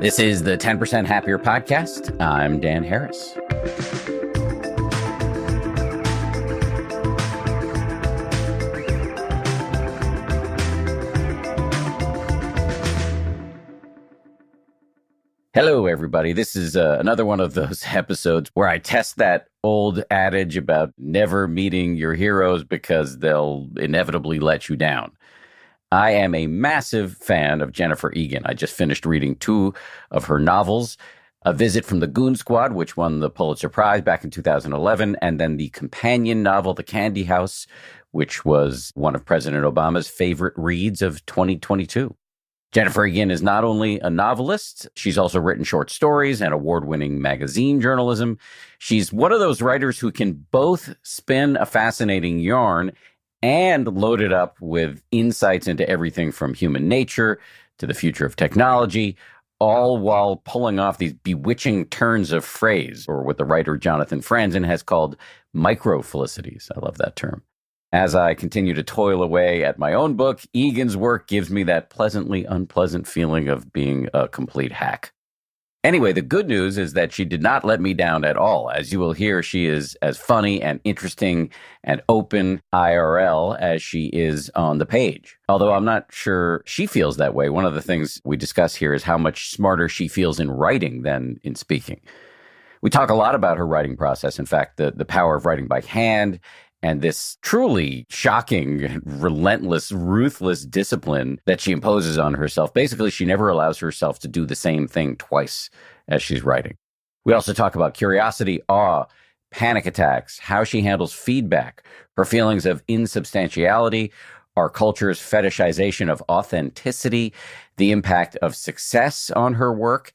This is the 10% Happier Podcast. I'm Dan Harris. Hello, everybody. This is uh, another one of those episodes where I test that old adage about never meeting your heroes because they'll inevitably let you down. I am a massive fan of Jennifer Egan. I just finished reading two of her novels A Visit from the Goon Squad, which won the Pulitzer Prize back in 2011, and then the companion novel, The Candy House, which was one of President Obama's favorite reads of 2022. Jennifer Egan is not only a novelist, she's also written short stories and award winning magazine journalism. She's one of those writers who can both spin a fascinating yarn and loaded up with insights into everything from human nature to the future of technology, all while pulling off these bewitching turns of phrase, or what the writer Jonathan Franzen has called micro felicities. I love that term. As I continue to toil away at my own book, Egan's work gives me that pleasantly unpleasant feeling of being a complete hack. Anyway, the good news is that she did not let me down at all. As you will hear, she is as funny and interesting and open IRL as she is on the page. Although I'm not sure she feels that way. One of the things we discuss here is how much smarter she feels in writing than in speaking. We talk a lot about her writing process. In fact, the, the power of writing by hand and this truly shocking, relentless, ruthless discipline that she imposes on herself. Basically, she never allows herself to do the same thing twice as she's writing. We also talk about curiosity, awe, panic attacks, how she handles feedback, her feelings of insubstantiality, our culture's fetishization of authenticity, the impact of success on her work.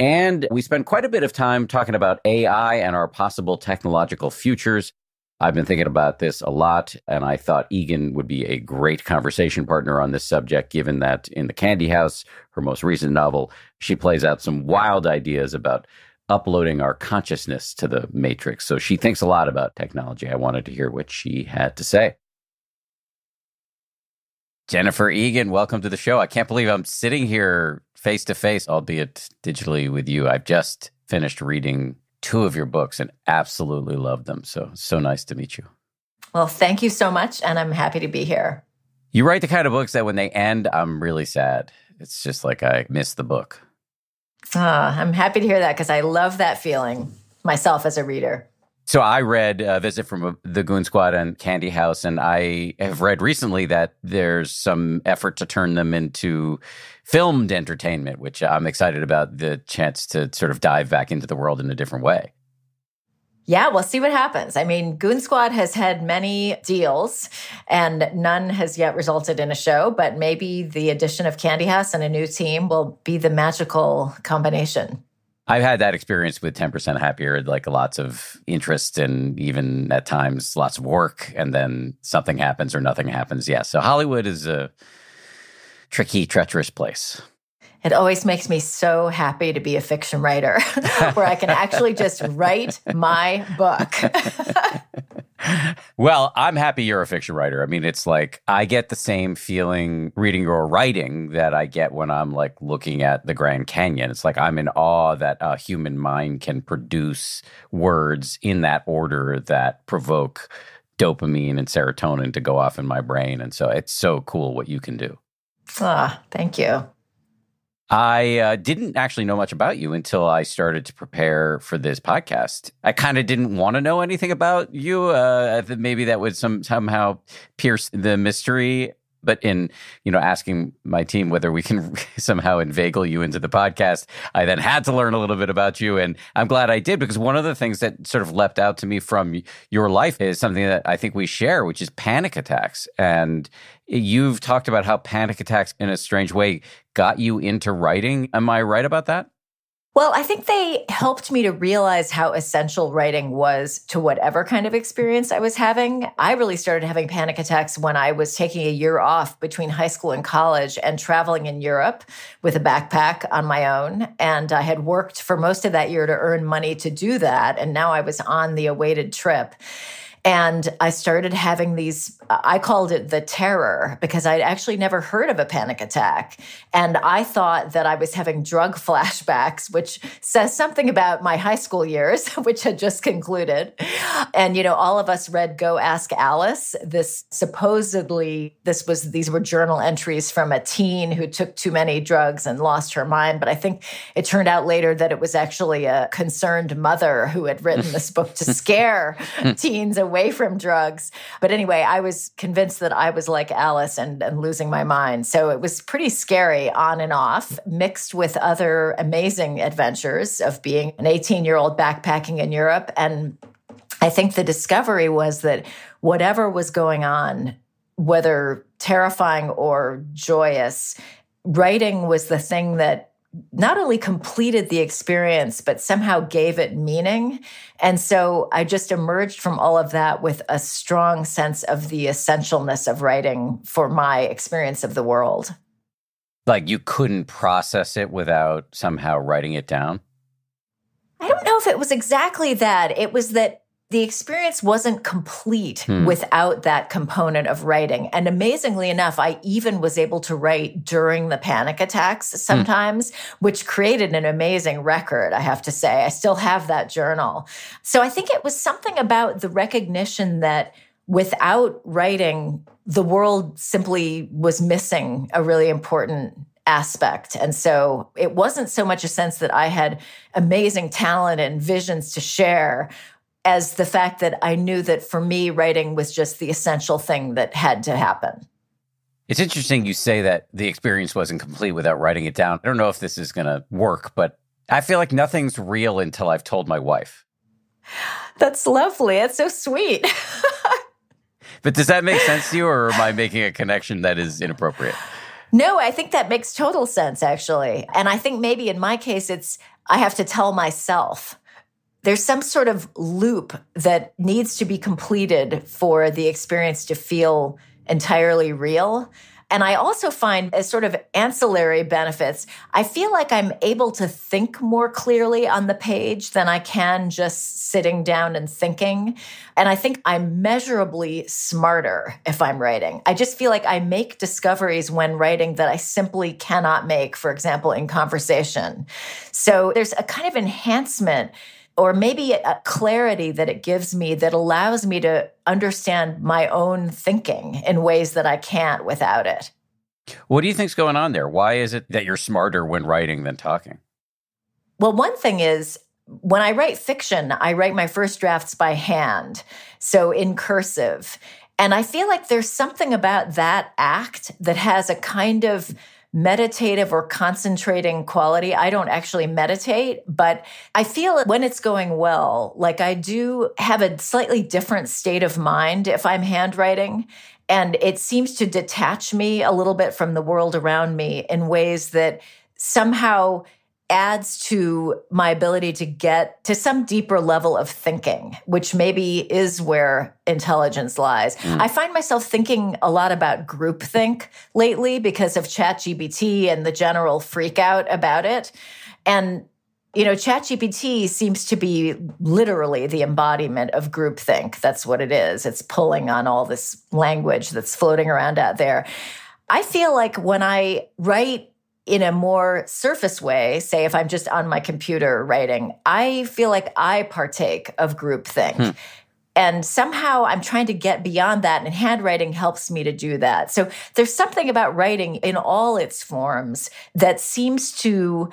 And we spend quite a bit of time talking about AI and our possible technological futures. I've been thinking about this a lot, and I thought Egan would be a great conversation partner on this subject, given that in The Candy House, her most recent novel, she plays out some wild ideas about uploading our consciousness to the matrix. So she thinks a lot about technology. I wanted to hear what she had to say. Jennifer Egan, welcome to the show. I can't believe I'm sitting here face to face, albeit digitally, with you. I've just finished reading two of your books and absolutely loved them. So, so nice to meet you. Well, thank you so much. And I'm happy to be here. You write the kind of books that when they end, I'm really sad. It's just like I missed the book. Uh, I'm happy to hear that because I love that feeling myself as a reader. So I read uh, Visit from the Goon Squad and Candy House, and I have read recently that there's some effort to turn them into filmed entertainment, which I'm excited about the chance to sort of dive back into the world in a different way. Yeah, we'll see what happens. I mean, Goon Squad has had many deals and none has yet resulted in a show, but maybe the addition of Candy House and a new team will be the magical combination. I've had that experience with 10% Happier, like lots of interest and even at times lots of work, and then something happens or nothing happens. Yeah. So Hollywood is a tricky, treacherous place. It always makes me so happy to be a fiction writer where I can actually just write my book. well, I'm happy you're a fiction writer. I mean, it's like I get the same feeling reading your writing that I get when I'm like looking at the Grand Canyon. It's like I'm in awe that a human mind can produce words in that order that provoke dopamine and serotonin to go off in my brain. And so it's so cool what you can do. Ah, thank you. I uh, didn't actually know much about you until I started to prepare for this podcast. I kind of didn't want to know anything about you. Uh, maybe that would some somehow pierce the mystery but in you know asking my team whether we can somehow inveigle you into the podcast i then had to learn a little bit about you and i'm glad i did because one of the things that sort of leapt out to me from your life is something that i think we share which is panic attacks and you've talked about how panic attacks in a strange way got you into writing am i right about that well, I think they helped me to realize how essential writing was to whatever kind of experience I was having. I really started having panic attacks when I was taking a year off between high school and college and traveling in Europe with a backpack on my own. And I had worked for most of that year to earn money to do that. And now I was on the awaited trip. And I started having these, I called it the terror because I'd actually never heard of a panic attack. And I thought that I was having drug flashbacks, which says something about my high school years, which had just concluded. And, you know, all of us read Go Ask Alice. This supposedly, this was, these were journal entries from a teen who took too many drugs and lost her mind. But I think it turned out later that it was actually a concerned mother who had written this book to scare teens away from drugs. But anyway, I was convinced that I was like Alice and, and losing my mind. So it was pretty scary on and off, mixed with other amazing adventures of being an 18 year old backpacking in Europe. And I think the discovery was that whatever was going on, whether terrifying or joyous, writing was the thing that not only completed the experience, but somehow gave it meaning. And so I just emerged from all of that with a strong sense of the essentialness of writing for my experience of the world. Like you couldn't process it without somehow writing it down? I don't know if it was exactly that. It was that the experience wasn't complete hmm. without that component of writing. And amazingly enough, I even was able to write during the panic attacks hmm. sometimes, hmm. which created an amazing record, I have to say. I still have that journal. So I think it was something about the recognition that without writing, the world simply was missing a really important aspect. And so it wasn't so much a sense that I had amazing talent and visions to share, as the fact that I knew that for me, writing was just the essential thing that had to happen. It's interesting you say that the experience wasn't complete without writing it down. I don't know if this is going to work, but I feel like nothing's real until I've told my wife. That's lovely. That's so sweet. but does that make sense to you, or am I making a connection that is inappropriate? No, I think that makes total sense, actually. And I think maybe in my case, it's I have to tell myself there's some sort of loop that needs to be completed for the experience to feel entirely real. And I also find as sort of ancillary benefits, I feel like I'm able to think more clearly on the page than I can just sitting down and thinking. And I think I'm measurably smarter if I'm writing. I just feel like I make discoveries when writing that I simply cannot make, for example, in conversation. So there's a kind of enhancement or maybe a clarity that it gives me that allows me to understand my own thinking in ways that I can't without it. What do you think's going on there? Why is it that you're smarter when writing than talking? Well, one thing is when I write fiction, I write my first drafts by hand, so in cursive. And I feel like there's something about that act that has a kind of meditative or concentrating quality. I don't actually meditate, but I feel when it's going well, like I do have a slightly different state of mind if I'm handwriting. And it seems to detach me a little bit from the world around me in ways that somehow adds to my ability to get to some deeper level of thinking, which maybe is where intelligence lies. Mm. I find myself thinking a lot about groupthink lately because of ChatGPT and the general freak out about it. And you know, ChatGPT seems to be literally the embodiment of groupthink. That's what it is. It's pulling on all this language that's floating around out there. I feel like when I write in a more surface way, say if I'm just on my computer writing, I feel like I partake of groupthink. Hmm. And somehow I'm trying to get beyond that, and handwriting helps me to do that. So there's something about writing in all its forms that seems to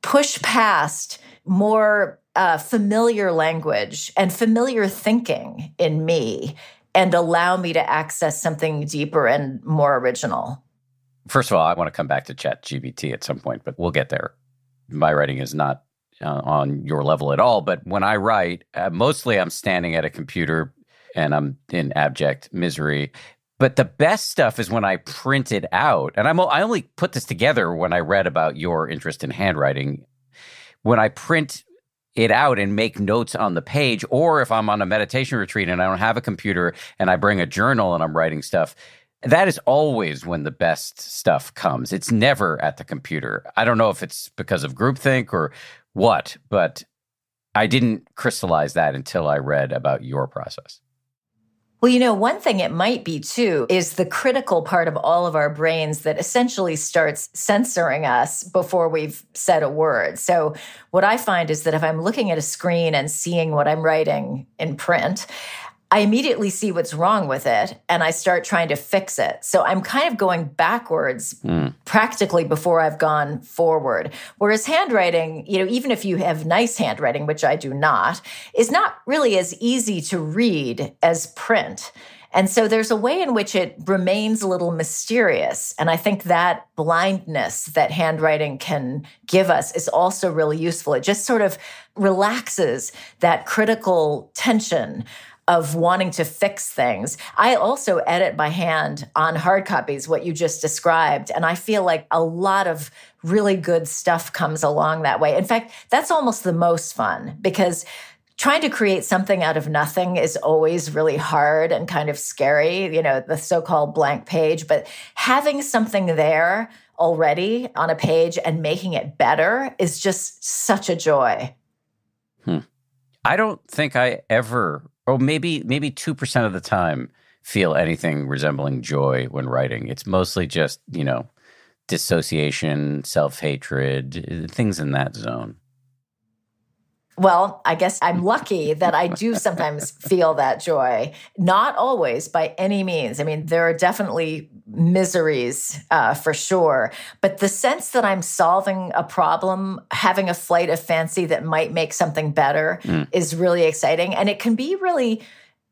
push past more uh, familiar language and familiar thinking in me and allow me to access something deeper and more original. First of all, I want to come back to Chat GPT at some point, but we'll get there. My writing is not uh, on your level at all. But when I write, uh, mostly I'm standing at a computer and I'm in abject misery. But the best stuff is when I print it out. And I'm, I only put this together when I read about your interest in handwriting. When I print it out and make notes on the page, or if I'm on a meditation retreat and I don't have a computer and I bring a journal and I'm writing stuff, that is always when the best stuff comes. It's never at the computer. I don't know if it's because of groupthink or what, but I didn't crystallize that until I read about your process. Well, you know, one thing it might be too is the critical part of all of our brains that essentially starts censoring us before we've said a word. So, what I find is that if I'm looking at a screen and seeing what I'm writing in print, I immediately see what's wrong with it and I start trying to fix it. So I'm kind of going backwards mm. practically before I've gone forward. Whereas handwriting, you know, even if you have nice handwriting, which I do not, is not really as easy to read as print. And so there's a way in which it remains a little mysterious. And I think that blindness that handwriting can give us is also really useful. It just sort of relaxes that critical tension of wanting to fix things. I also edit by hand on hard copies, what you just described. And I feel like a lot of really good stuff comes along that way. In fact, that's almost the most fun because trying to create something out of nothing is always really hard and kind of scary, you know, the so called blank page. But having something there already on a page and making it better is just such a joy. Hmm. I don't think I ever or maybe maybe 2% of the time feel anything resembling joy when writing. It's mostly just, you know, dissociation, self-hatred, eh, things in that zone. Well, I guess I'm lucky that I do sometimes feel that joy. Not always by any means. I mean, there are definitely miseries uh, for sure. But the sense that I'm solving a problem, having a flight of fancy that might make something better mm. is really exciting. And it can be really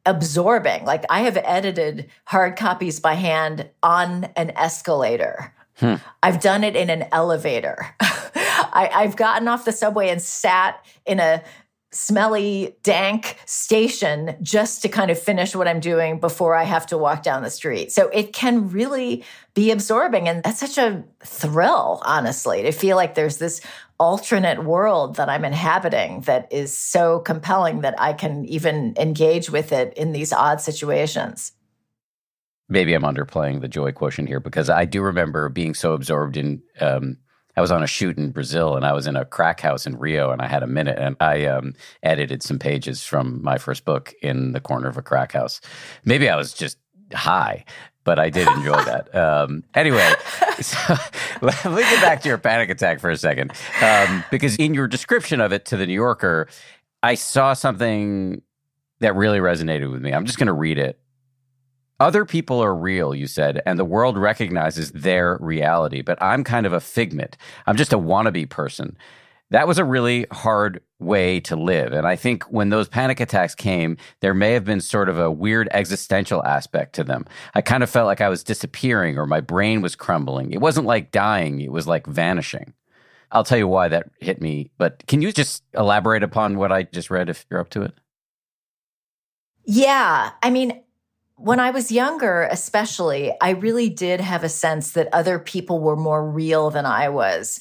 absorbing. Like I have edited hard copies by hand on an escalator. Hmm. I've done it in an elevator. I, I've gotten off the subway and sat in a smelly, dank station just to kind of finish what I'm doing before I have to walk down the street. So it can really be absorbing. And that's such a thrill, honestly, to feel like there's this alternate world that I'm inhabiting that is so compelling that I can even engage with it in these odd situations maybe I'm underplaying the joy quotient here because I do remember being so absorbed in. Um, I was on a shoot in Brazil and I was in a crack house in Rio and I had a minute and I um, edited some pages from my first book in the corner of a crack house. Maybe I was just high, but I did enjoy that. Um, anyway, so let me get back to your panic attack for a second. Um, because in your description of it to the New Yorker, I saw something that really resonated with me. I'm just going to read it other people are real, you said, and the world recognizes their reality, but I'm kind of a figment. I'm just a wannabe person. That was a really hard way to live. And I think when those panic attacks came, there may have been sort of a weird existential aspect to them. I kind of felt like I was disappearing or my brain was crumbling. It wasn't like dying, it was like vanishing. I'll tell you why that hit me, but can you just elaborate upon what I just read if you're up to it? Yeah. I mean, when I was younger, especially, I really did have a sense that other people were more real than I was.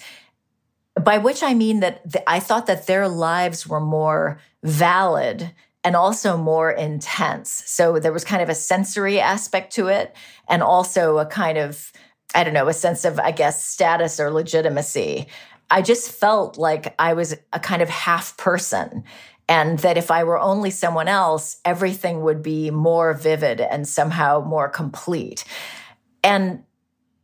By which I mean that th- I thought that their lives were more valid and also more intense. So there was kind of a sensory aspect to it, and also a kind of, I don't know, a sense of, I guess, status or legitimacy. I just felt like I was a kind of half person and that if I were only someone else, everything would be more vivid and somehow more complete. And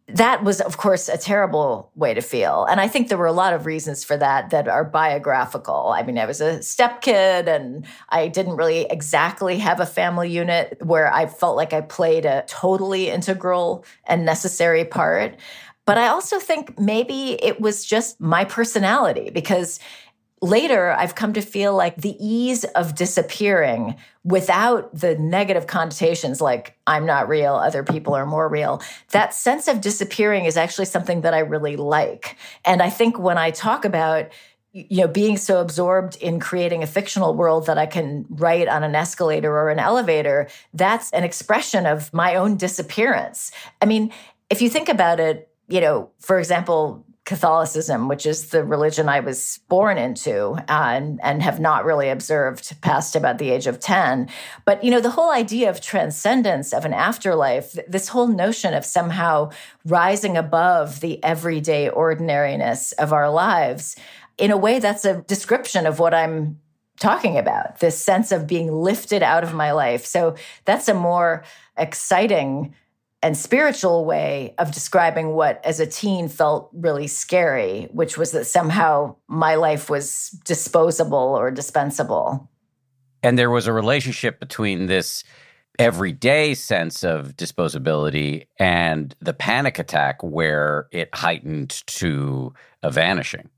that was, of course, a terrible way to feel. And I think there were a lot of reasons for that that are biographical. I mean, I was a stepkid and I didn't really exactly have a family unit where I felt like I played a totally integral and necessary part. But I also think maybe it was just my personality because later I've come to feel like the ease of disappearing without the negative connotations like I'm not real, other people are more real. That sense of disappearing is actually something that I really like. And I think when I talk about you know being so absorbed in creating a fictional world that I can write on an escalator or an elevator, that's an expression of my own disappearance. I mean, if you think about it, you know, for example, Catholicism, which is the religion I was born into uh, and, and have not really observed past about the age of 10. But, you know, the whole idea of transcendence, of an afterlife, this whole notion of somehow rising above the everyday ordinariness of our lives, in a way, that's a description of what I'm talking about this sense of being lifted out of my life. So that's a more exciting and spiritual way of describing what as a teen felt really scary, which was that somehow my life was disposable or dispensable. And there was a relationship between this everyday sense of disposability and the panic attack where it heightened to a vanishing.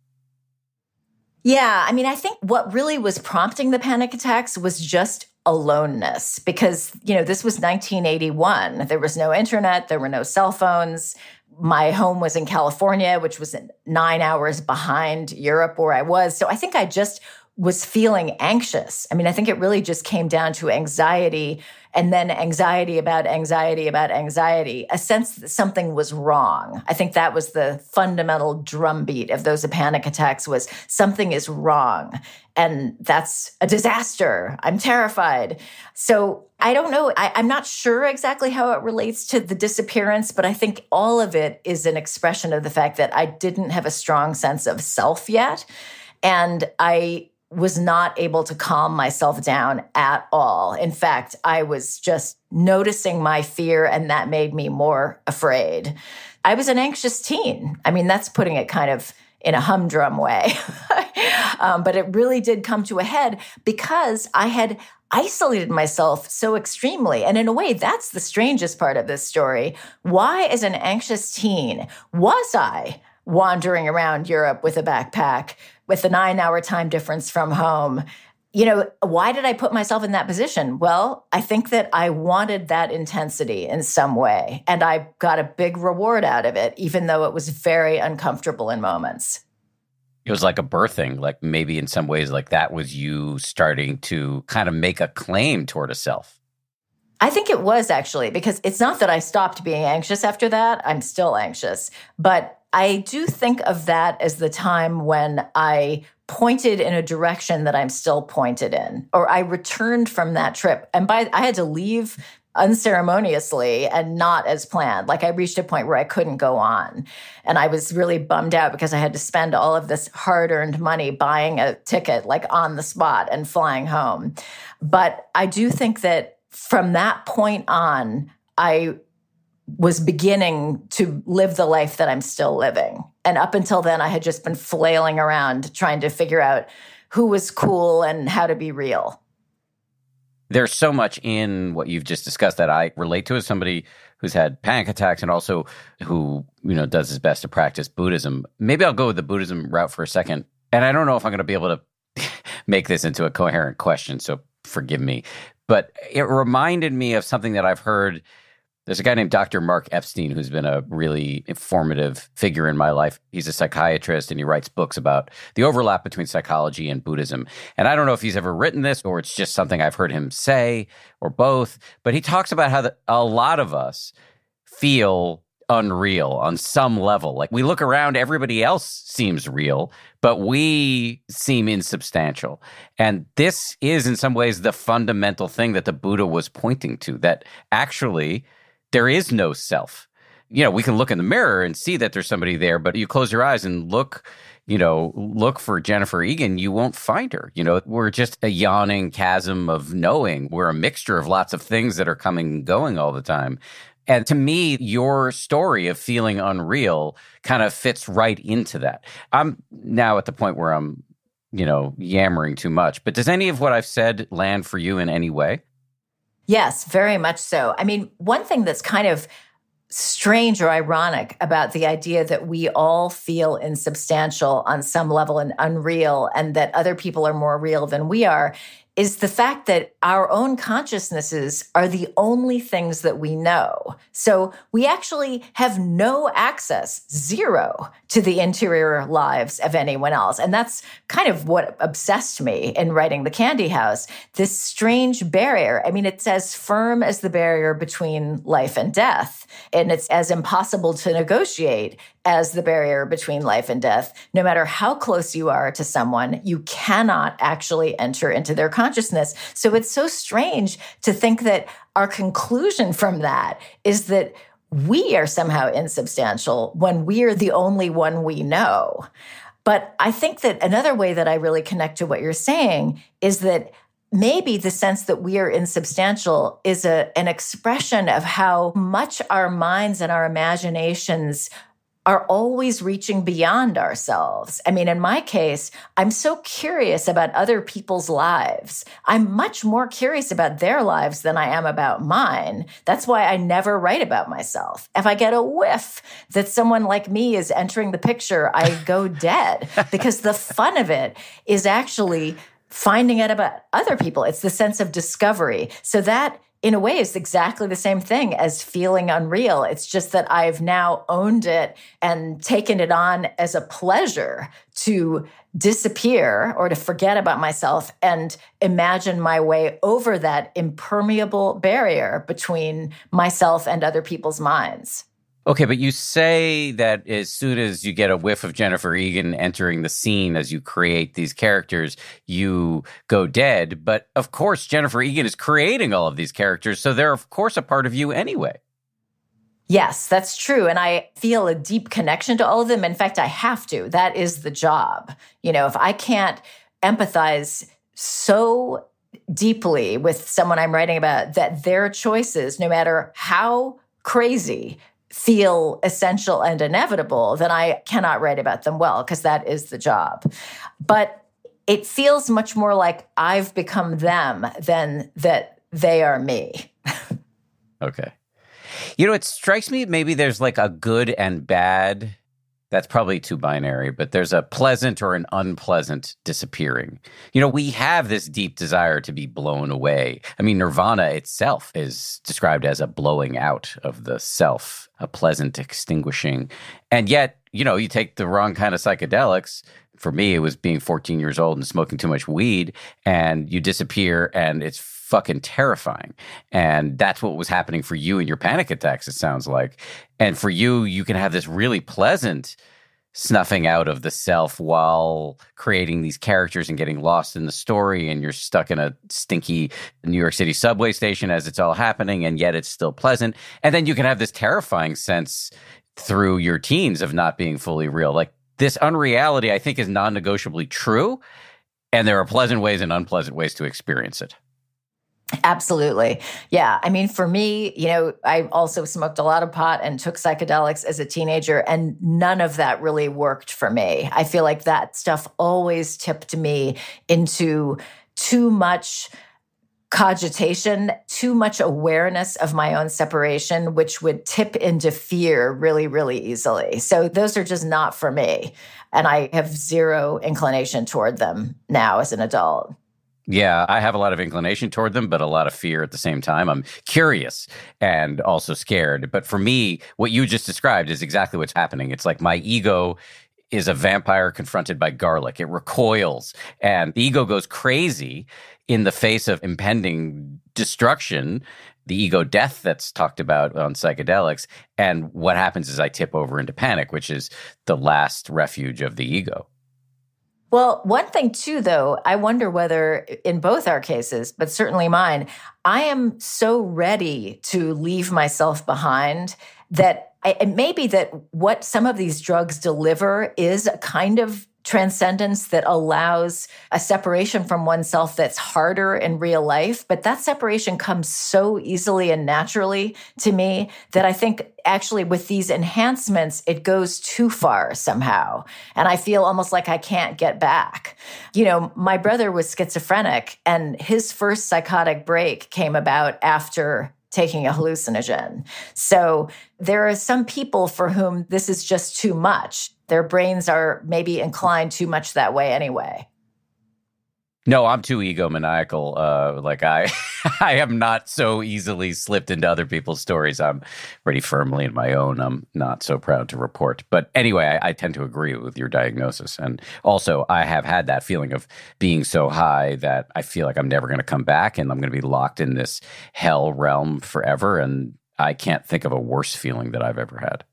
Yeah, I mean, I think what really was prompting the panic attacks was just aloneness because, you know, this was 1981. There was no internet, there were no cell phones. My home was in California, which was nine hours behind Europe where I was. So I think I just was feeling anxious. I mean, I think it really just came down to anxiety and then anxiety about anxiety about anxiety, a sense that something was wrong. I think that was the fundamental drumbeat of those panic attacks was something is wrong. And that's a disaster. I'm terrified. So I don't know. I, am not sure exactly how it relates to the disappearance, but I think all of it is an expression of the fact that I didn't have a strong sense of self yet. And I was not able to calm myself down at all. In fact, I was just noticing my fear, and that made me more afraid. I was an anxious teen. I mean, that's putting it kind of in a humdrum way. um, but it really did come to a head because I had isolated myself so extremely. And in a way, that's the strangest part of this story. Why, as an anxious teen, was I wandering around Europe with a backpack? With a nine hour time difference from home. You know, why did I put myself in that position? Well, I think that I wanted that intensity in some way, and I got a big reward out of it, even though it was very uncomfortable in moments. It was like a birthing, like maybe in some ways, like that was you starting to kind of make a claim toward a self. I think it was actually because it's not that I stopped being anxious after that. I'm still anxious, but I do think of that as the time when I pointed in a direction that I'm still pointed in, or I returned from that trip. And by I had to leave unceremoniously and not as planned. Like I reached a point where I couldn't go on. And I was really bummed out because I had to spend all of this hard earned money buying a ticket, like on the spot and flying home. But I do think that from that point on, I was beginning to live the life that I'm still living. And up until then, I had just been flailing around trying to figure out who was cool and how to be real. There's so much in what you've just discussed that I relate to as somebody who's had panic attacks and also who, you know, does his best to practice Buddhism. Maybe I'll go with the Buddhism route for a second. And I don't know if I'm going to be able to make this into a coherent question, so forgive me. But it reminded me of something that I've heard there's a guy named Dr. Mark Epstein who's been a really informative figure in my life. He's a psychiatrist and he writes books about the overlap between psychology and Buddhism. And I don't know if he's ever written this or it's just something I've heard him say or both, but he talks about how the, a lot of us feel unreal on some level. Like we look around, everybody else seems real, but we seem insubstantial. And this is, in some ways, the fundamental thing that the Buddha was pointing to that actually there is no self. You know, we can look in the mirror and see that there's somebody there, but you close your eyes and look, you know, look for Jennifer Egan, you won't find her. You know, we're just a yawning chasm of knowing. We're a mixture of lots of things that are coming and going all the time. And to me, your story of feeling unreal kind of fits right into that. I'm now at the point where I'm, you know, yammering too much. But does any of what I've said land for you in any way? Yes, very much so. I mean, one thing that's kind of strange or ironic about the idea that we all feel insubstantial on some level and unreal, and that other people are more real than we are is the fact that our own consciousnesses are the only things that we know. So we actually have no access, zero, to the interior lives of anyone else. And that's kind of what obsessed me in writing The Candy House this strange barrier. I mean, it's as firm as the barrier between life and death, and it's as impossible to negotiate as the barrier between life and death. No matter how close you are to someone, you cannot actually enter into their consciousness. So it's so strange to think that our conclusion from that is that we are somehow insubstantial when we are the only one we know. But I think that another way that I really connect to what you're saying is that maybe the sense that we are insubstantial is a, an expression of how much our minds and our imaginations are always reaching beyond ourselves. I mean, in my case, I'm so curious about other people's lives. I'm much more curious about their lives than I am about mine. That's why I never write about myself. If I get a whiff that someone like me is entering the picture, I go dead because the fun of it is actually finding out about other people. It's the sense of discovery. So that in a way is exactly the same thing as feeling unreal. It's just that I've now owned it and taken it on as a pleasure to disappear or to forget about myself and imagine my way over that impermeable barrier between myself and other people's minds. Okay, but you say that as soon as you get a whiff of Jennifer Egan entering the scene as you create these characters, you go dead. But of course, Jennifer Egan is creating all of these characters, so they're, of course, a part of you anyway. Yes, that's true. And I feel a deep connection to all of them. In fact, I have to. That is the job. You know, if I can't empathize so deeply with someone I'm writing about, that their choices, no matter how crazy, feel essential and inevitable, then I cannot write about them well because that is the job. But it feels much more like I've become them than that they are me. okay. You know, it strikes me maybe there's like a good and bad that's probably too binary, but there's a pleasant or an unpleasant disappearing. You know, we have this deep desire to be blown away. I mean, nirvana itself is described as a blowing out of the self, a pleasant extinguishing. And yet, you know, you take the wrong kind of psychedelics. For me, it was being 14 years old and smoking too much weed, and you disappear, and it's fucking terrifying. And that's what was happening for you in your panic attacks, it sounds like. And for you, you can have this really pleasant snuffing out of the self while creating these characters and getting lost in the story and you're stuck in a stinky New York City subway station as it's all happening and yet it's still pleasant and then you can have this terrifying sense through your teens of not being fully real like this unreality I think is non-negotiably true and there are pleasant ways and unpleasant ways to experience it Absolutely. Yeah. I mean, for me, you know, I also smoked a lot of pot and took psychedelics as a teenager, and none of that really worked for me. I feel like that stuff always tipped me into too much cogitation, too much awareness of my own separation, which would tip into fear really, really easily. So those are just not for me. And I have zero inclination toward them now as an adult. Yeah, I have a lot of inclination toward them, but a lot of fear at the same time. I'm curious and also scared. But for me, what you just described is exactly what's happening. It's like my ego is a vampire confronted by garlic. It recoils and the ego goes crazy in the face of impending destruction, the ego death that's talked about on psychedelics. And what happens is I tip over into panic, which is the last refuge of the ego. Well, one thing too, though, I wonder whether in both our cases, but certainly mine, I am so ready to leave myself behind that it may be that what some of these drugs deliver is a kind of transcendence that allows a separation from oneself that's harder in real life. But that separation comes so easily and naturally to me that I think actually with these enhancements, it goes too far somehow. And I feel almost like I can't get back. You know, my brother was schizophrenic, and his first psychotic break came about after taking a hallucinogen. So there are some people for whom this is just too much their brains are maybe inclined too much that way anyway. No, I'm too egomaniacal. Uh, like I, I am not so easily slipped into other people's stories. I'm pretty firmly in my own. I'm not so proud to report. But anyway, I, I tend to agree with your diagnosis, and also I have had that feeling of being so high that I feel like I'm never going to come back, and I'm going to be locked in this hell realm forever. And I can't think of a worse feeling that I've ever had.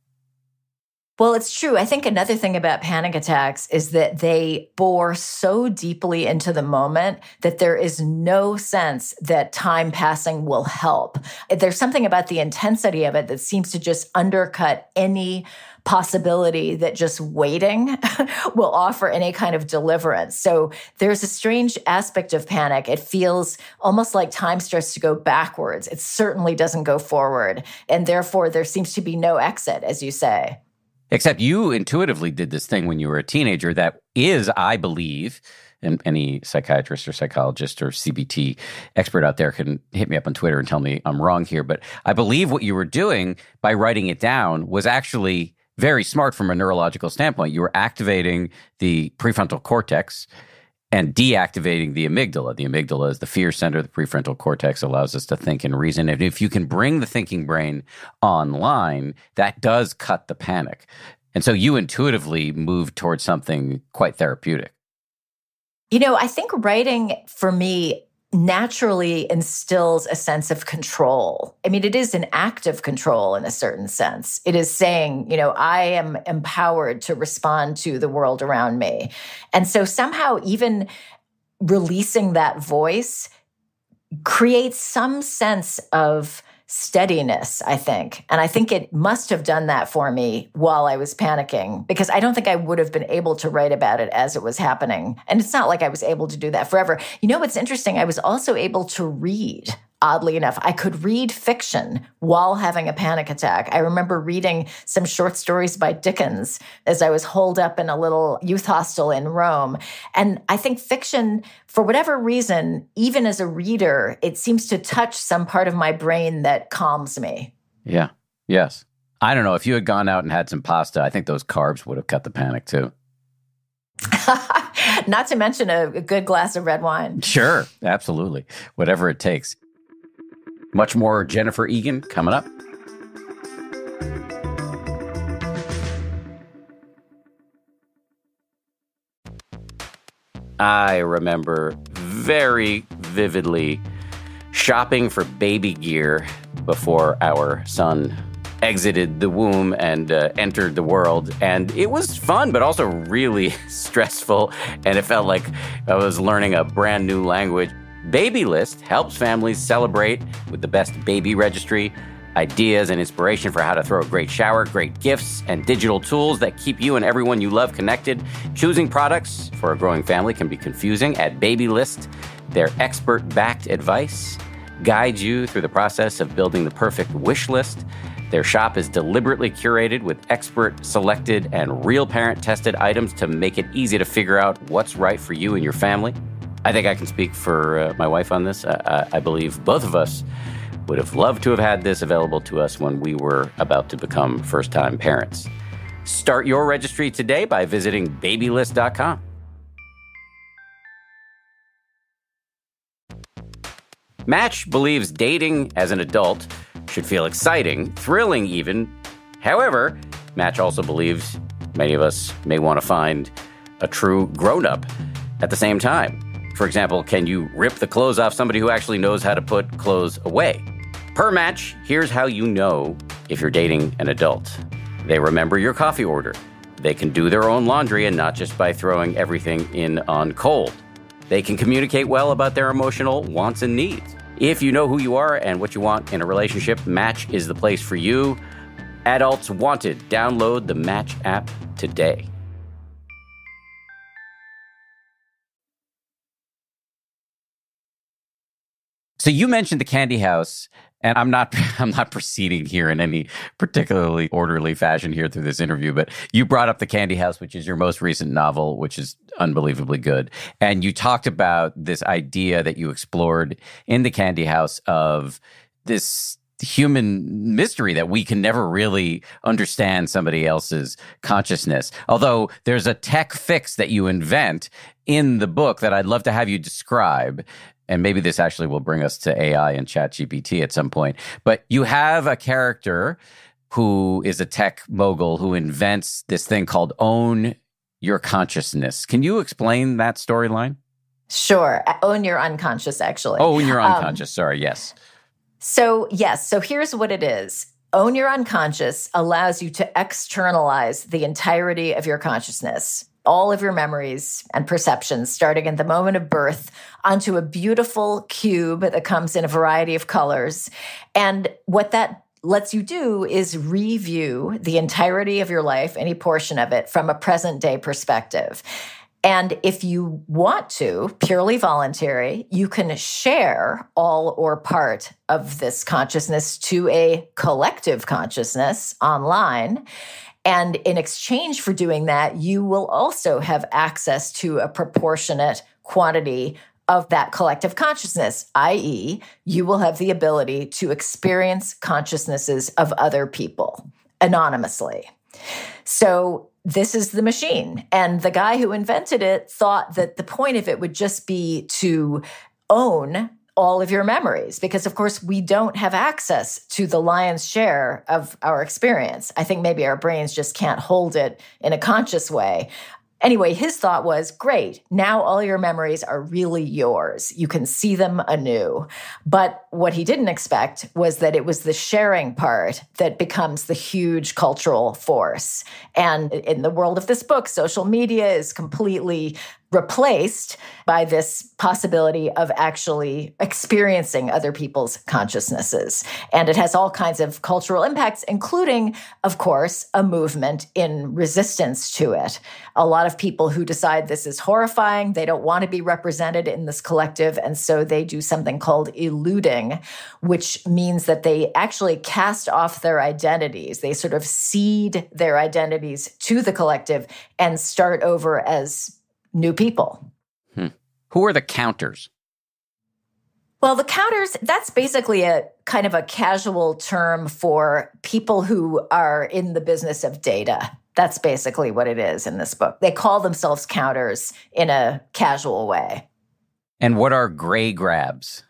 Well, it's true. I think another thing about panic attacks is that they bore so deeply into the moment that there is no sense that time passing will help. There's something about the intensity of it that seems to just undercut any possibility that just waiting will offer any kind of deliverance. So there's a strange aspect of panic. It feels almost like time starts to go backwards. It certainly doesn't go forward. And therefore, there seems to be no exit, as you say. Except you intuitively did this thing when you were a teenager that is, I believe, and any psychiatrist or psychologist or CBT expert out there can hit me up on Twitter and tell me I'm wrong here. But I believe what you were doing by writing it down was actually very smart from a neurological standpoint. You were activating the prefrontal cortex and deactivating the amygdala. The amygdala is the fear center. The prefrontal cortex allows us to think and reason. And if you can bring the thinking brain online, that does cut the panic. And so you intuitively move towards something quite therapeutic. You know, I think writing for me naturally instills a sense of control. I mean, it is an act of control in a certain sense. It is saying, you know, I am empowered to respond to the world around me. And so somehow, even releasing that voice creates some sense of steadiness, I think. And I think it must have done that for me while I was panicking because I don't think I would have been able to write about it as it was happening. And it's not like I was able to do that forever. You know what's interesting? I was also able to read oddly enough, I could read fiction while having a panic attack. I remember reading some short stories by Dickens as I was holed up in a little youth hostel in Rome. And I think fiction, for whatever reason, even as a reader, it seems to touch some part of my brain that calms me. Yeah. Yes. I don't know. If you had gone out and had some pasta, I think those carbs would have cut the panic too. Not to mention a, a, good glass of red wine. Sure, absolutely. Whatever it takes. Much more Jennifer Egan coming up. I remember very vividly shopping for baby gear before our son exited the womb and uh, entered the world. And it was fun, but also really stressful. And it felt like I was learning a brand new language. Babylist helps families celebrate with the best baby registry, ideas and inspiration for how to throw a great shower, great gifts, and digital tools that keep you and everyone you love connected. Choosing products for a growing family can be confusing. At Babylist, their expert backed advice guides you through the process of building the perfect wish list. Their shop is deliberately curated with expert selected and real parent tested items to make it easy to figure out what's right for you and your family. I think I can speak for uh, my wife on this. I, I believe both of us would have loved to have had this available to us when we were about to become first time parents. Start your registry today by visiting babylist.com. Match believes dating as an adult should feel exciting, thrilling even. However, Match also believes many of us may want to find a true grown up at the same time. For example, can you rip the clothes off somebody who actually knows how to put clothes away? Per match, here's how you know if you're dating an adult. They remember your coffee order. They can do their own laundry and not just by throwing everything in on cold. They can communicate well about their emotional wants and needs. If you know who you are and what you want in a relationship, Match is the place for you. Adults wanted. Download the Match app today. So you mentioned the Candy House, and I'm not I'm not proceeding here in any particularly orderly fashion here through this interview, but you brought up the Candy House, which is your most recent novel, which is unbelievably good, and you talked about this idea that you explored in the Candy House of this human mystery that we can never really understand somebody else's consciousness. Although there's a tech fix that you invent in the book that I'd love to have you describe and maybe this actually will bring us to AI and Chat GPT at some point. But you have a character who is a tech mogul who invents this thing called Own Your Consciousness. Can you explain that storyline? Sure. Own Your Unconscious, actually. Own Your um, Unconscious. Um, Sorry. Yes. So, yes. So, here's what it is Own Your Unconscious allows you to externalize the entirety of your consciousness, all of your memories and perceptions, starting at the moment of birth, onto a beautiful cube that comes in a variety of colors. And what that lets you do is review the entirety of your life, any portion of it, from a present day perspective. And if you want to, purely voluntary, you can share all or part of this consciousness to a collective consciousness online. And in exchange for doing that, you will also have access to a proportionate quantity of that collective consciousness, i.e., you will have the ability to experience consciousnesses of other people anonymously. So this is the machine. And the guy who invented it thought that the point of it would just be to own all of your memories because of course we don't have access to the lion's share of our experience i think maybe our brains just can't hold it in a conscious way Anyway, his thought was great. Now all your memories are really yours. You can see them anew. But what he didn't expect was that it was the sharing part that becomes the huge cultural force. And in the world of this book, social media is completely replaced by this possibility of actually experiencing other people's consciousnesses. And it has all kinds of cultural impacts, including, of course, a movement in resistance to it. A lot of people who decide this is horrifying, they don't want to be represented in this collective. And so they do something called eluding, which means that they actually cast off their identities. They sort of cede their identities to the collective and start over as new people. Hmm. Who are the counters? Well, the counters, that's basically a kind of a casual term for people who are in the business of data. That's basically what it is in this book. They call themselves counters in a casual way. And what are gray grabs?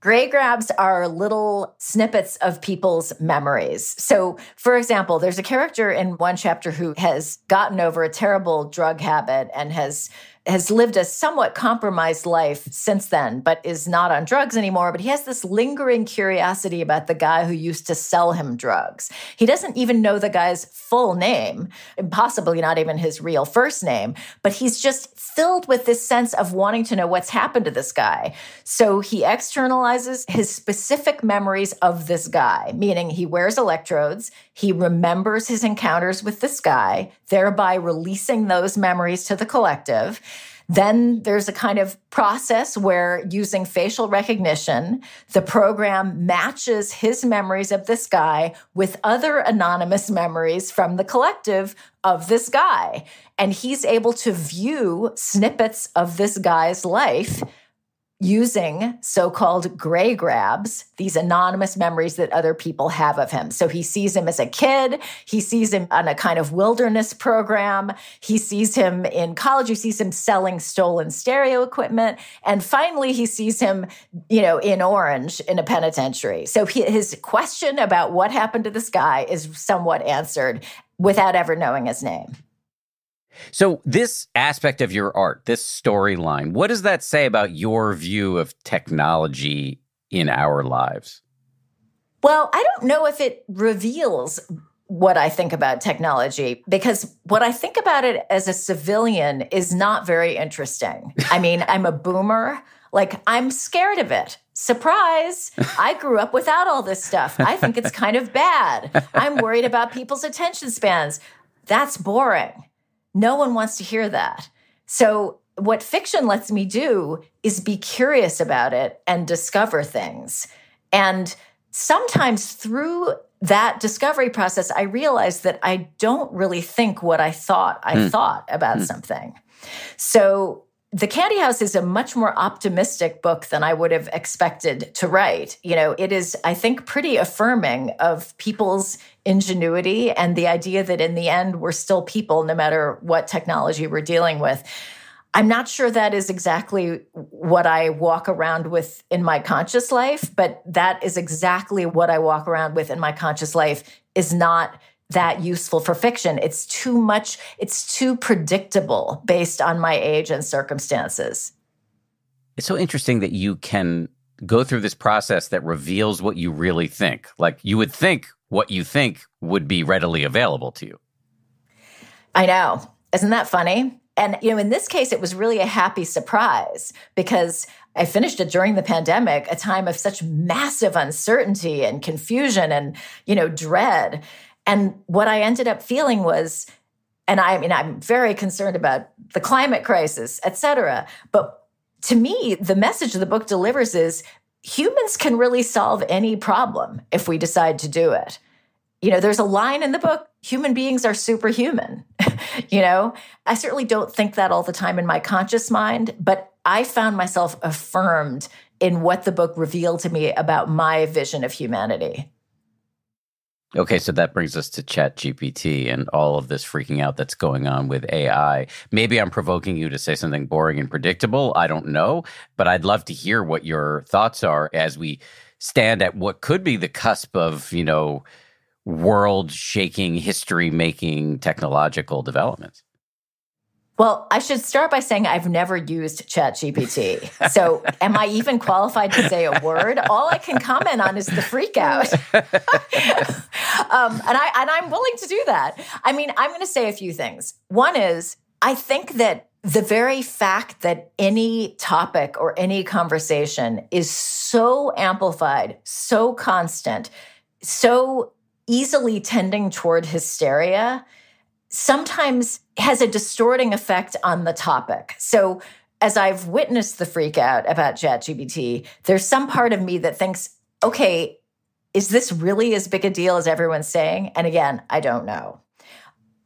Gray grabs are little snippets of people's memories. So, for example, there's a character in one chapter who has gotten over a terrible drug habit and has has lived a somewhat compromised life since then, but is not on drugs anymore. But he has this lingering curiosity about the guy who used to sell him drugs. He doesn't even know the guy's full name, possibly not even his real first name, but he's just filled with this sense of wanting to know what's happened to this guy. So he externalizes his specific memories of this guy, meaning he wears electrodes, he remembers his encounters with this guy, thereby releasing those memories to the collective. Then there's a kind of process where using facial recognition, the program matches his memories of this guy with other anonymous memories from the collective of this guy. And he's able to view snippets of this guy's life using so called gray grabs, these anonymous memories that other people have of him. So he sees him as a kid, he sees him on a kind of wilderness program, he sees him in college, he sees him selling stolen stereo equipment, and finally he sees him, you know, in orange in a penitentiary. So he, his question about what happened to this guy is somewhat answered without ever knowing his name. So, this aspect of your art, this storyline, what does that say about your view of technology in our lives? Well, I don't know if it reveals what I think about technology because what I think about it as a civilian is not very interesting. I mean, I'm a boomer. Like, I'm scared of it. Surprise! I grew up without all this stuff. I think it's kind of bad. I'm worried about people's attention spans. That's boring. No one wants to hear that. So, what fiction lets me do is be curious about it and discover things. And sometimes through that discovery process, I realized that I don't really think what I thought I mm. thought about mm. something. So the Candy House is a much more optimistic book than I would have expected to write. You know, it is, I think, pretty affirming of people's ingenuity and the idea that in the end, we're still people no matter what technology we're dealing with. I'm not sure that is exactly what I walk around with in my conscious life, but that is exactly what I walk around with in my conscious life is not that useful for fiction. It's too much, it's too predictable based on my age and circumstances. It's so interesting that you can go through this process that reveals what you really think. Like you would think what you think would be readily available to you. I know. Isn't that funny? And, you know, in this case, it was really a happy surprise because I finished it during the pandemic, a time of such massive uncertainty and confusion and, you know, dread. And what I ended up feeling was, and I mean, I'm very concerned about the climate crisis, et cetera. But to me, the message the book delivers is humans can really solve any problem if we decide to do it. You know, there's a line in the book human beings are superhuman. you know, I certainly don't think that all the time in my conscious mind, but I found myself affirmed in what the book revealed to me about my vision of humanity. Okay, so that brings us to Chat GPT and all of this freaking out that's going on with AI. Maybe I'm provoking you to say something boring and predictable. I don't know, but I'd love to hear what your thoughts are as we stand at what could be the cusp of, you know, world shaking, history making technological developments. Well, I should start by saying I've never used ChatGPT. So, am I even qualified to say a word? All I can comment on is the freak out. um, and, I, and I'm willing to do that. I mean, I'm going to say a few things. One is, I think that the very fact that any topic or any conversation is so amplified, so constant, so easily tending toward hysteria sometimes has a distorting effect on the topic. So, as I've witnessed the freak out about ChatGPT, there's some part of me that thinks, okay, is this really as big a deal as everyone's saying? And again, I don't know.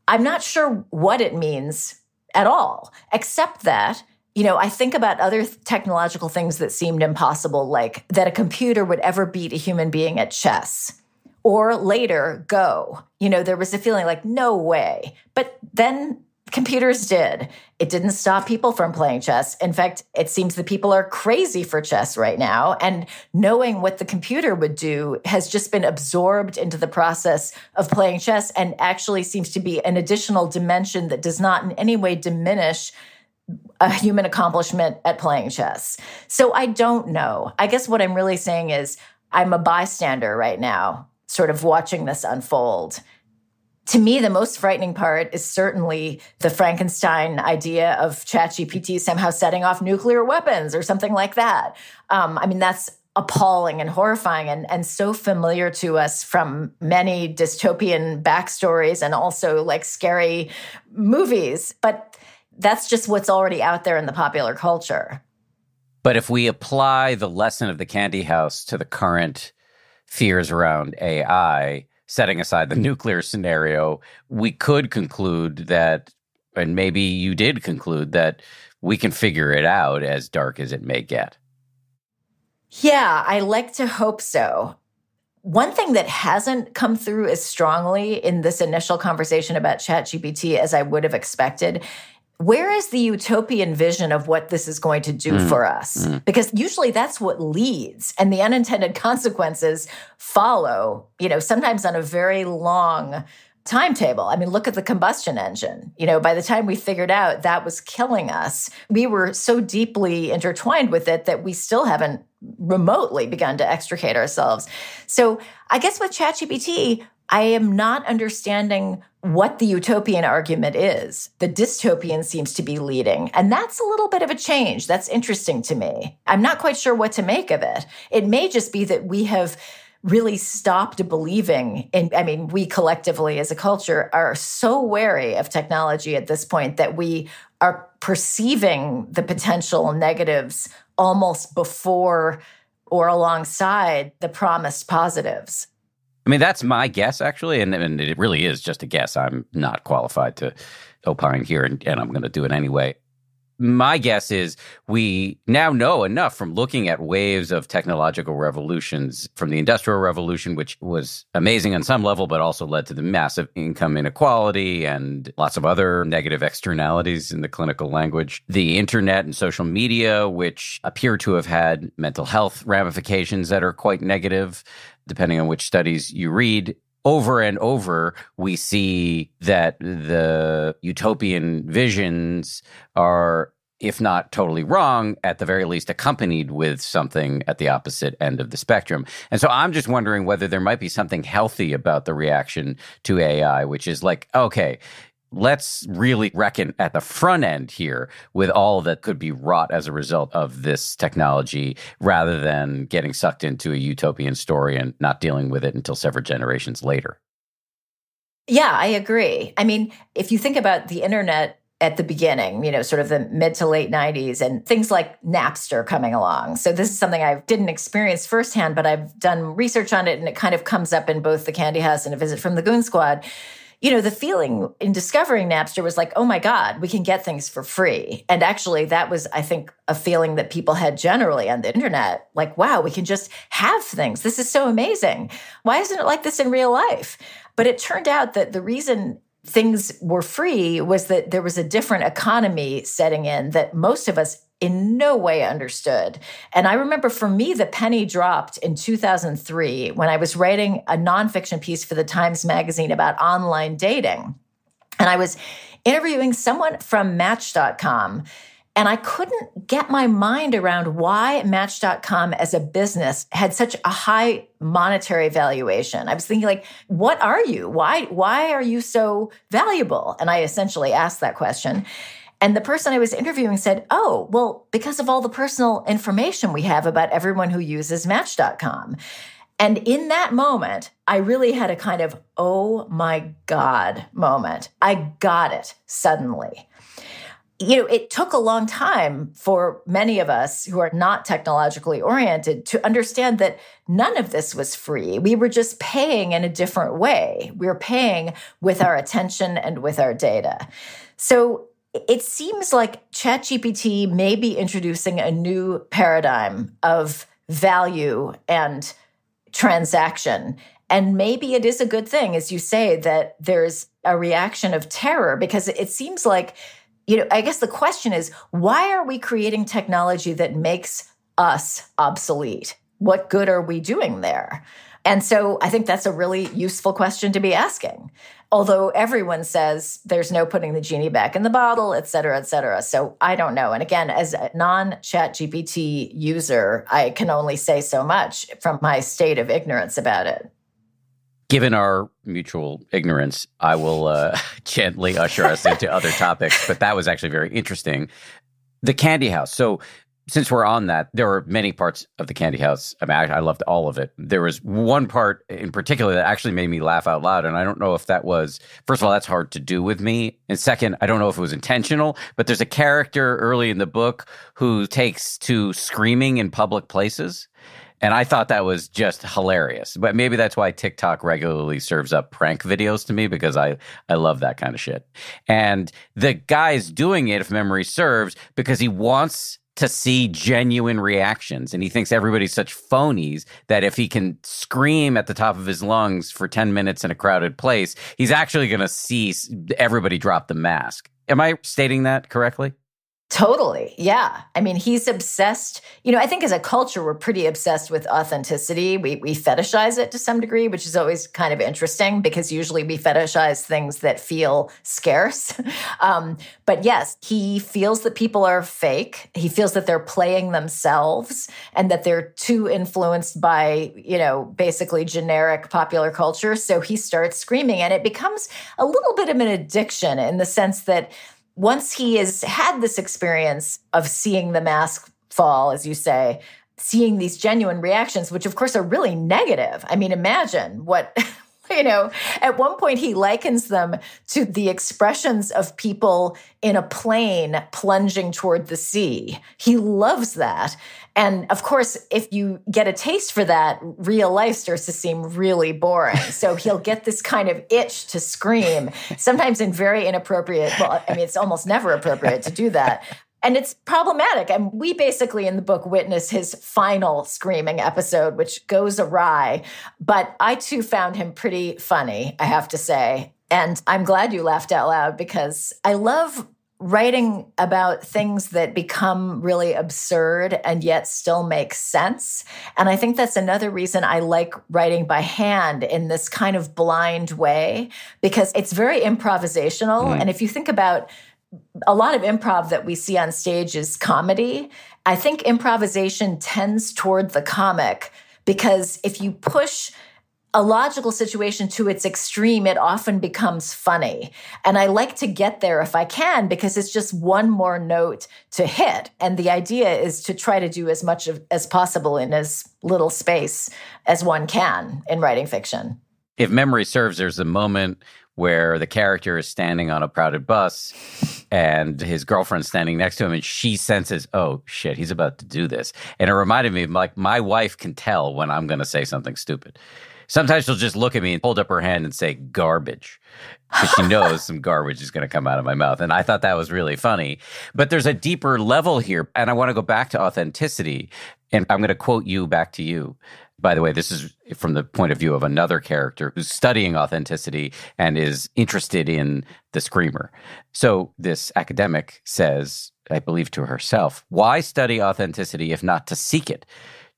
I'm not sure what it means at all, except that, you know, I think about other technological things that seemed impossible, like that a computer would ever beat a human being at chess or later go. You know, there was a feeling like, no way. But then computers did. It didn't stop people from playing chess. In fact, it seems that people are crazy for chess right now. And knowing what the computer would do has just been absorbed into the process of playing chess and actually seems to be an additional dimension that does not in any way diminish a human accomplishment at playing chess. So I don't know. I guess what I'm really saying is I'm a bystander right now sort of watching this unfold. To me, the most frightening part is certainly the Frankenstein idea of ChatGPT somehow setting off nuclear weapons or something like that. Um, I mean, that's appalling and horrifying and, and so familiar to us from many dystopian backstories and also like scary movies. But that's just what's already out there in the popular culture. But if we apply the lesson of the candy house to the current fears around AI, setting aside the mm-hmm. nuclear scenario, we could conclude that, and maybe you did conclude that we can figure it out as dark as it may get. Yeah, I like to hope so. One thing that hasn't come through as strongly in this initial conversation about ChatGPT as I would have expected where is the utopian vision of what this is going to do mm. for us? Mm. Because usually that's what leads, and the unintended consequences follow, you know, sometimes on a very long timetable. I mean, look at the combustion engine. You know, by the time we figured out that was killing us, we were so deeply intertwined with it that we still haven't remotely begun to extricate ourselves. So I guess with ChatGPT, I am not understanding what the utopian argument is. The dystopian seems to be leading. And that's a little bit of a change. That's interesting to me. I'm not quite sure what to make of it. It may just be that we have really stopped believing in i mean we collectively as a culture are so wary of technology at this point that we are perceiving the potential negatives almost before or alongside the promised positives I mean, that's my guess, actually, and, and it really is just a guess. I'm not qualified to opine here, and, and I'm going to do it anyway. My guess is we now know enough from looking at waves of technological revolutions from the Industrial Revolution, which was amazing on some level, but also led to the massive income inequality and lots of other negative externalities in the clinical language. The internet and social media, which appear to have had mental health ramifications that are quite negative depending on which studies you read, over and over, we see that the utopian visions are if not totally wrong, at the very least accompanied with something at the opposite end of the spectrum. And so I'm just wondering whether there might be something healthy about the reaction to AI, which is like, okay, let's really reckon at the front end here with all that could be wrought as a result of this technology rather than getting sucked into a utopian story and not dealing with it until several generations later. Yeah, I agree. I mean, if you think about the internet at the beginning, you know, sort of the mid to late 90s, and things like Napster coming along. So, this is something I didn't experience firsthand, but I've done research on it, and it kind of comes up in both the Candy House and a visit from the Goon Squad you know, the feeling in discovering Napster was like, oh my God, we can get things for free. And actually, that was, I think, a feeling that people had generally on the internet like, wow, we can just have things. This is so amazing. Why isn't it like this in real life? But it turned out that the reason things were free was that there was a different economy setting in that most of us in no way understood. And I remember for me, the penny dropped in 2003 when I was writing a nonfiction piece for the Times Magazine about online dating. And I was interviewing someone from Match.com. And I couldn't get my mind around why Match.com as a business had such a high monetary valuation. I was thinking like, what are you? Why, why are you so valuable? And I essentially asked that question. And the person I was interviewing said, Oh, well, because of all the personal information we have about everyone who uses Match.com. And in that moment, I really had a kind of, oh my God moment. I got it suddenly. You know, it took a long time for many of us who are not technologically oriented to understand that none of this was free. We were just paying in a different way. We were paying with our attention and with our data. So it seems like ChatGPT may be introducing a new paradigm of value and transaction. And maybe it is a good thing, as you say, that there's a reaction of terror because it seems like, you know, I guess the question is why are we creating technology that makes us obsolete? What good are we doing there? And so I think that's a really useful question to be asking although everyone says there's no putting the genie back in the bottle, et cetera, et cetera. So I don't know. And again, as a non chat GPT user, I can only say so much from my state of ignorance about it. Given our mutual ignorance, I will uh, gently usher us into other topics. But that was actually very interesting. The Candy House. So since we're on that, there were many parts of the Candy House. I mean, I, I, loved all of it. There was one part in particular that actually made me laugh out loud, and I don't know if that was first of all that's hard to do with me, and second, I don't know if it was intentional. But there's a character early in the book who takes to screaming in public places. And I thought that was just hilarious. But maybe that's why TikTok regularly serves up prank videos to me because I, I love that kind of shit. And the guy's doing it, if memory serves, because he wants to see genuine reactions. And he thinks everybody's such phonies that if he can scream at the top of his lungs for 10 minutes in a crowded place, he's actually going to see everybody drop the mask. Am I stating that correctly? Totally. Yeah. I mean, he's obsessed. You know, I think as a culture, we're pretty obsessed with authenticity. We, we fetishize it to some degree, which is always kind of interesting because usually we fetishize things that feel scarce. um, but yes, he feels that people are fake. He feels that they're playing themselves and that they're too influenced by, you know, basically generic popular culture. So he starts screaming and it becomes a little bit of an addiction in the sense that once he has had this experience of seeing the mask fall, as you say, seeing these genuine reactions, which of course are really negative. I mean, imagine what. you know, at one point he likens them to the expressions of people in a plane plunging toward the sea. He loves that. And of course, if you get a taste for that, real life starts to seem really boring. So he'll get this kind of itch to scream, sometimes in very inappropriate, well, I mean, it's almost never appropriate to do that. And it's problematic. And we basically in the book witness his final screaming episode, which goes awry. But I too found him pretty funny, I have to say. And I'm glad you laughed out loud because I love writing about things that become really absurd and yet still make sense. And I think that's another reason I like writing by hand in this kind of blind way, because it's very improvisational. Mm. And if you think about a lot of improv that we see on stage is comedy. I think improvisation tends toward the comic because if you push a logical situation to its extreme, it often becomes funny. And I like to get there if I can because it's just one more note to hit. And the idea is to try to do as much of, as possible in as little space as one can in writing fiction. If memory serves, there's a moment where the character is standing on a crowded bus and his girlfriend's standing next to him and she senses oh shit he's about to do this. And it reminded me like my wife can tell when i'm going to say something stupid. Sometimes she'll just look at me and hold up her hand and say garbage because she knows some garbage is going to come out of my mouth. And i thought that was really funny. But there's a deeper level here and i want to go back to authenticity and i'm going to quote you back to you by the way, this is from the point of view of another character who's studying authenticity and is interested in the screamer. So this academic says, I believe to herself, why study authenticity if not to seek it?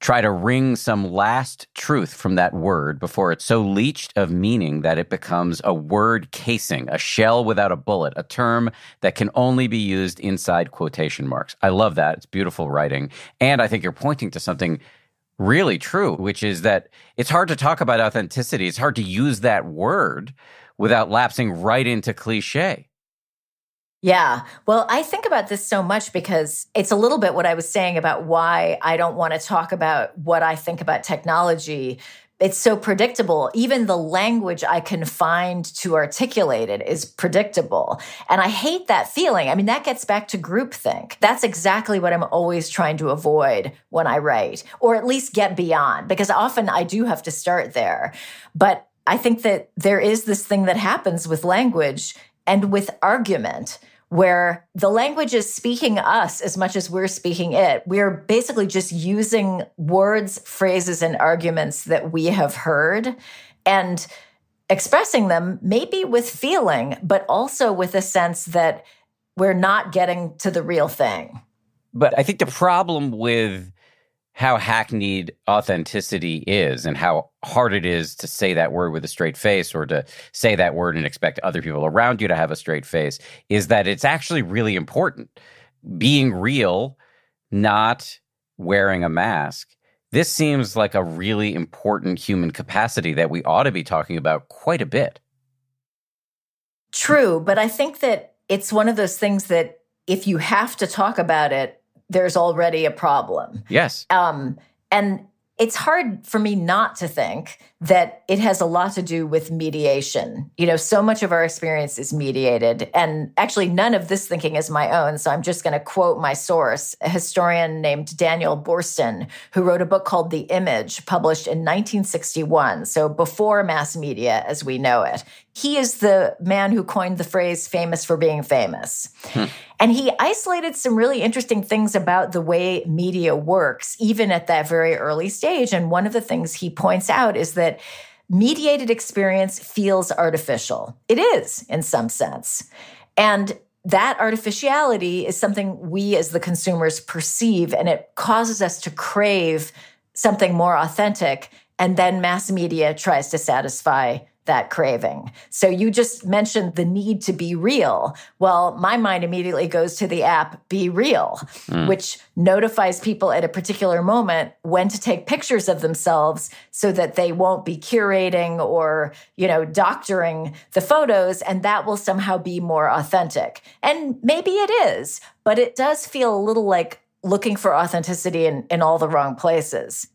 Try to wring some last truth from that word before it's so leached of meaning that it becomes a word casing, a shell without a bullet, a term that can only be used inside quotation marks. I love that. It's beautiful writing. And I think you're pointing to something really true, which is that it's hard to talk about authenticity. It's hard to use that word without lapsing right into cliche. Yeah. Well, I think about this so much because it's a little bit what I was saying about why I don't want to talk about what I think about technology it's so predictable. Even the language I can find to articulate it is predictable. And I hate that feeling. I mean, that gets back to groupthink. That's exactly what I'm always trying to avoid when I write, or at least get beyond, because often I do have to start there. But I think that there is this thing that happens with language and with argument where the language is speaking us as much as we're speaking it. We're basically just using words, phrases, and arguments that we have heard and expressing them, maybe with feeling, but also with a sense that we're not getting to the real thing. But I think the problem with how hackneyed authenticity is and how hard it is to say that word with a straight face or to say that word and expect other people around you to have a straight face is that it's actually really important. Being real, not wearing a mask. This seems like a really important human capacity that we ought to be talking about quite a bit. True, but I think that it's one of those things that if you have to talk about it, there's already a problem. Yes. Um, and it's hard for me not to think that it has a lot to do with mediation. You know, so much of our experience is mediated. And actually, none of this thinking is my own. So I'm just going to quote my source, a historian named Daniel Boorstin, who wrote a book called The Image, published in 1961. So before mass media as we know it. He is the man who coined the phrase famous for being famous. Hmm. And he isolated some really interesting things about the way media works, even at that very early stage. And one of the things he points out is that mediated experience feels artificial. It is, in some sense. And that artificiality is something we as the consumers perceive, and it causes us to crave something more authentic. And then mass media tries to satisfy that craving. So you just mentioned the need to be real. Well, my mind immediately goes to the app BeReal, mm. which notifies people at a particular moment when to take pictures of themselves so that they won't be curating or, you know, doctoring the photos and that will somehow be more authentic. And maybe it is, but it does feel a little like looking for authenticity in, in all the wrong places.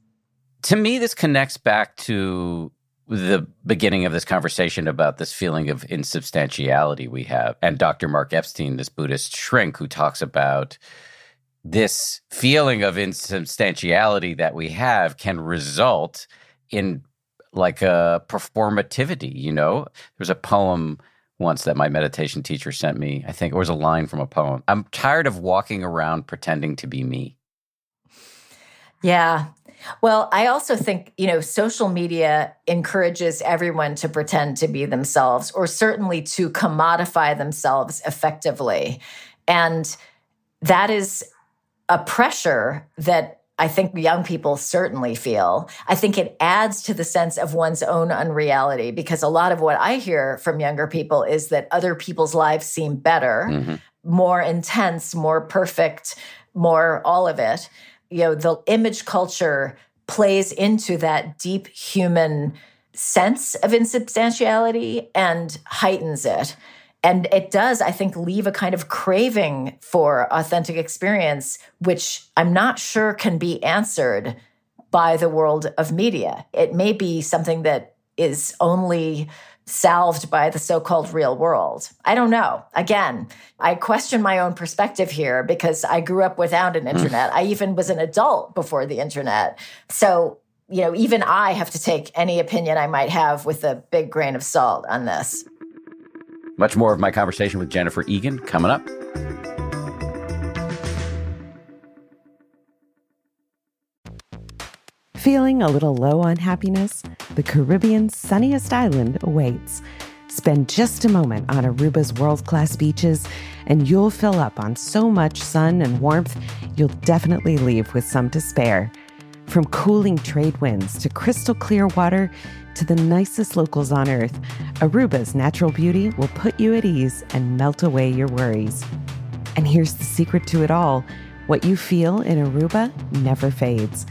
To me, this connects back to the beginning of this conversation about this feeling of insubstantiality we have. And Dr. Mark Epstein, this Buddhist shrink who talks about this feeling of insubstantiality that we have can result in like a performativity, you know? There's a poem once that my meditation teacher sent me. I think it was a line from a poem. I'm tired of walking around pretending to be me. Yeah, well, I also think, you know, social media encourages everyone to pretend to be themselves or certainly to commodify themselves effectively. And that is a pressure that I think young people certainly feel. I think it adds to the sense of one's own unreality because a lot of what I hear from younger people is that other people's lives seem better. Mm-hmm more intense, more perfect, more all of it. You know, the image culture plays into that deep human sense of insubstantiality and heightens it. And it does, I think, leave a kind of craving for authentic experience, which I'm not sure can be answered by the world of media. It may be something that is only salved by the so called real world. I don't know. Again, I question my own perspective here because I grew up without an hmm. internet. I even was an adult before the internet. So, you know, even I have to take any opinion I might have with a big grain of salt on this. Much more of my conversation with Jennifer Egan coming up. Feeling a little low on happiness? The Caribbean's sunniest island awaits. Spend just a moment on Aruba's world class beaches, and you'll fill up on so much sun and warmth, you'll definitely leave with some to spare. From cooling trade winds to crystal clear water to the nicest locals on earth, Aruba's natural beauty will put you at ease and melt away your worries. And here's the secret to it all what you feel in Aruba never fades.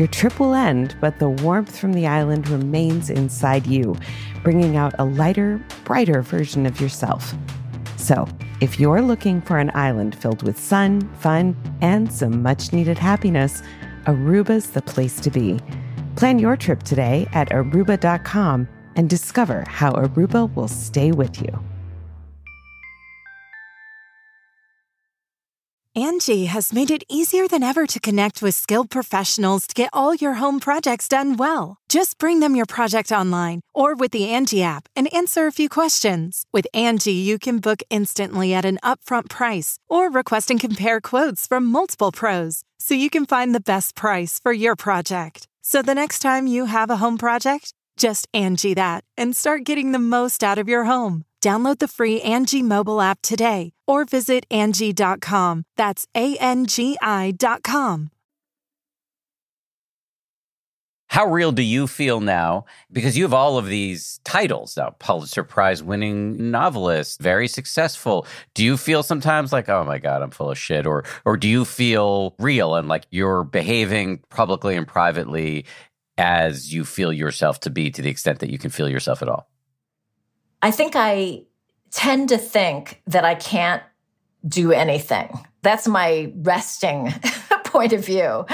Your trip will end, but the warmth from the island remains inside you, bringing out a lighter, brighter version of yourself. So, if you're looking for an island filled with sun, fun, and some much needed happiness, Aruba's the place to be. Plan your trip today at aruba.com and discover how Aruba will stay with you. Angie has made it easier than ever to connect with skilled professionals to get all your home projects done well. Just bring them your project online or with the Angie app and answer a few questions. With Angie, you can book instantly at an upfront price or request and compare quotes from multiple pros so you can find the best price for your project. So the next time you have a home project, just Angie that and start getting the most out of your home. Download the free Angie mobile app today or visit Angie.com. That's A N G I.com. How real do you feel now? Because you have all of these titles now Pulitzer Prize winning novelist, very successful. Do you feel sometimes like, oh my God, I'm full of shit? Or, or do you feel real and like you're behaving publicly and privately as you feel yourself to be to the extent that you can feel yourself at all? I think I tend to think that I can't do anything. That's my resting point of view.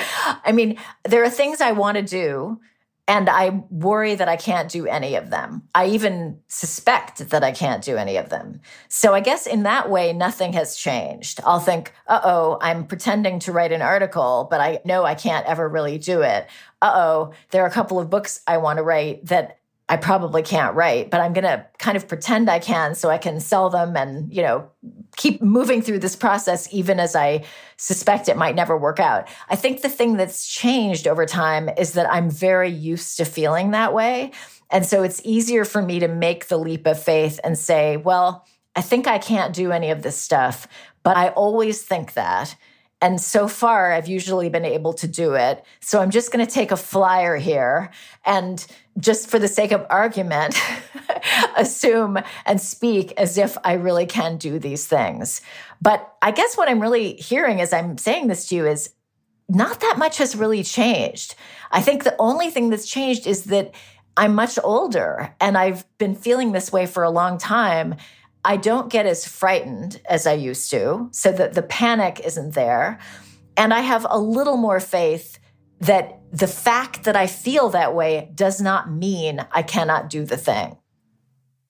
I mean, there are things I want to do, and I worry that I can't do any of them. I even suspect that I can't do any of them. So I guess in that way, nothing has changed. I'll think, uh oh, I'm pretending to write an article, but I know I can't ever really do it. Uh oh, there are a couple of books I want to write that I probably can't write, but I'm going to kind of pretend I can so I can sell them and, you know, keep moving through this process even as I suspect it might never work out. I think the thing that's changed over time is that I'm very used to feeling that way. And so it's easier for me to make the leap of faith and say, well, I think I can't do any of this stuff, but I always think that. And so far, I've usually been able to do it. So I'm just going to take a flyer here and just for the sake of argument, assume and speak as if I really can do these things. But I guess what I'm really hearing as I'm saying this to you is not that much has really changed. I think the only thing that's changed is that I'm much older and I've been feeling this way for a long time. I don't get as frightened as I used to, so that the panic isn't there. And I have a little more faith that the fact that I feel that way does not mean I cannot do the thing.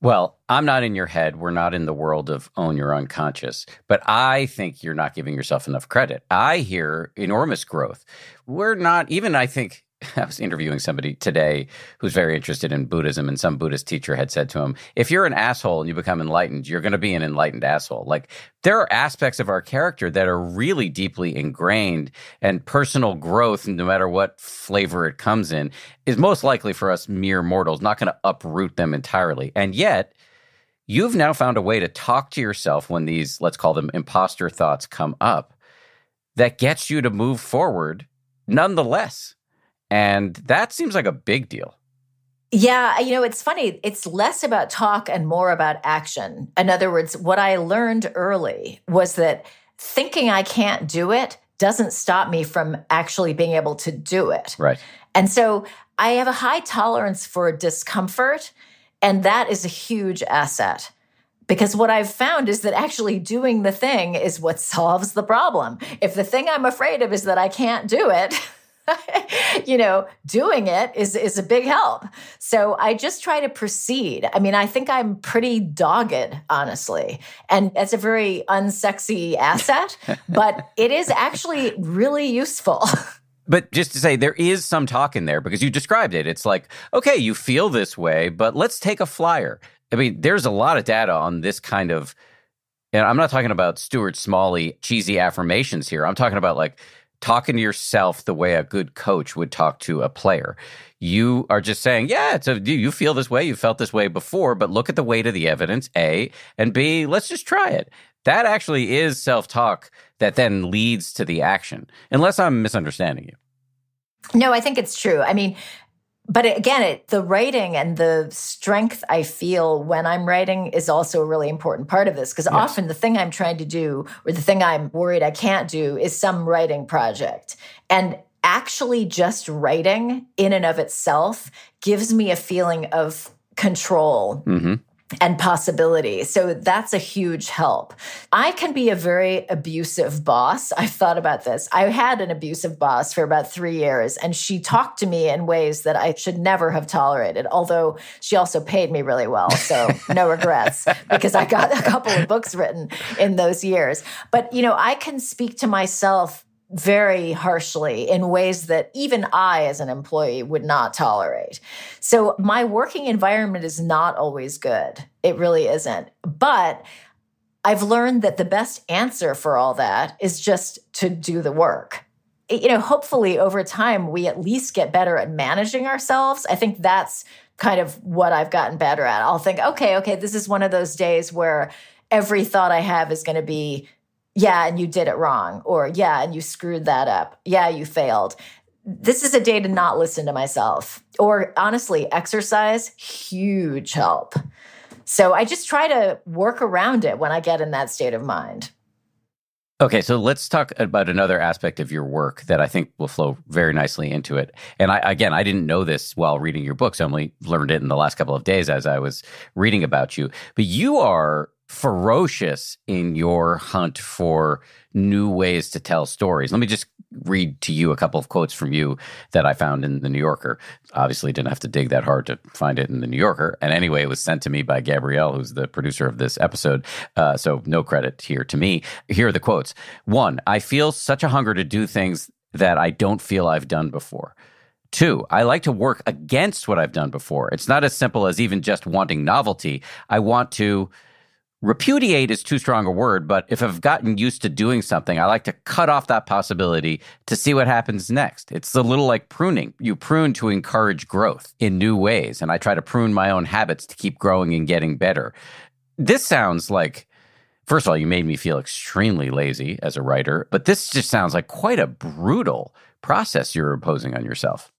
Well, I'm not in your head. We're not in the world of own your unconscious. But I think you're not giving yourself enough credit. I hear enormous growth. We're not, even I think I was interviewing somebody today who's very interested in Buddhism, and some Buddhist teacher had said to him, If you're an asshole and you become enlightened, you're going to be an enlightened asshole. Like, there are aspects of our character that are really deeply ingrained, and personal growth, no matter what flavor it comes in, is most likely for us mere mortals, not going to uproot them entirely. And yet, you've now found a way to talk to yourself when these, let's call them imposter thoughts, come up that gets you to move forward nonetheless. And that seems like a big deal. Yeah, you know, it's funny. It's less about talk and more about action. In other words, what I learned early was that thinking I can't do it doesn't stop me from actually being able to do it. Right. And so I have a high tolerance for discomfort, and that is a huge asset. Because what I've found is that actually doing the thing is what solves the problem. If the thing I'm afraid of is that I can't do it, you know, doing it is is a big help. So I just try to proceed. I mean, I think I'm pretty dogged, honestly. And it's a very unsexy asset, but it is actually really useful. But just to say, there is some talk in there because you described it. It's like, okay, you feel this way, but let's take a flyer. I mean, there's a lot of data on this kind of, and I'm not talking about Stuart Smalley cheesy affirmations here. I'm talking about like talking to yourself the way a good coach would talk to a player. You are just saying, yeah, it's a, you feel this way, you felt this way before, but look at the weight of the evidence, A, and B, let's just try it. That actually is self talk that then leads to the action, unless I'm misunderstanding you. No, I think it's true. I mean, but again, it, the writing and the strength I feel when I'm writing is also a really important part of this because yes. often the thing I'm trying to do or the thing I'm worried I can't do is some writing project. And actually, just writing in and of itself gives me a feeling of control. Mm-hmm and possibility. So that's a huge help. I can be a very abusive boss. I've thought about this. I had an abusive boss for about three years, and she talked to me in ways that I should never have tolerated, although she also paid me really well. So no regrets because I got a couple of books written in those years. But, you know, I can speak to myself very harshly in ways that even I, as an employee, would not tolerate. So, my working environment is not always good. It really isn't. But I've learned that the best answer for all that is just to do the work. You know, hopefully over time, we at least get better at managing ourselves. I think that's kind of what I've gotten better at. I'll think, okay, okay, this is one of those days where every thought I have is going to be, yeah, and you did it wrong, or yeah, and you screwed that up. Yeah, you failed. This is a day to not listen to myself. Or honestly, exercise, huge help. So I just try to work around it when I get in that state of mind. Okay, so let's talk about another aspect of your work that I think will flow very nicely into it. And I, again, I didn't know this while reading your books. I only learned it in the last couple of days as I was reading about you. But you are ferocious in your hunt for new ways to tell stories. Let me just read to you a couple of quotes from you that I found in the New Yorker. Obviously, didn't have to dig that hard to find it in the New Yorker. And anyway, it was sent to me by Gabrielle, who's the producer of this episode. Uh, so no credit here to me. Here are the quotes. One, I feel such a hunger to do things that I don't feel I've done before. Two, I like to work against what I've done before. It's not as simple as even just wanting novelty. I want to repudiate is too strong a word, but if I've gotten used to doing something, I like to cut off that possibility to see what happens next. It's a little like pruning. You prune to encourage growth in new ways, and I try to prune my own habits to keep growing and getting better. This sounds like First of all, you made me feel extremely lazy as a writer, but this just sounds like quite a brutal process you're imposing on yourself.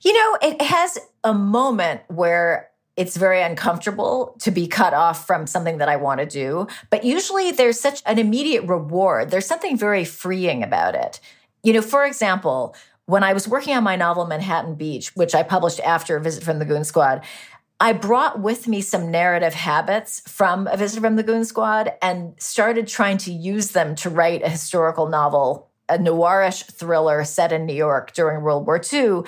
You know, it has a moment where it's very uncomfortable to be cut off from something that I want to do. But usually there's such an immediate reward. There's something very freeing about it. You know, for example, when I was working on my novel Manhattan Beach, which I published after A Visit from the Goon Squad, I brought with me some narrative habits from A Visit from the Goon Squad and started trying to use them to write a historical novel, a noirish thriller set in New York during World War II.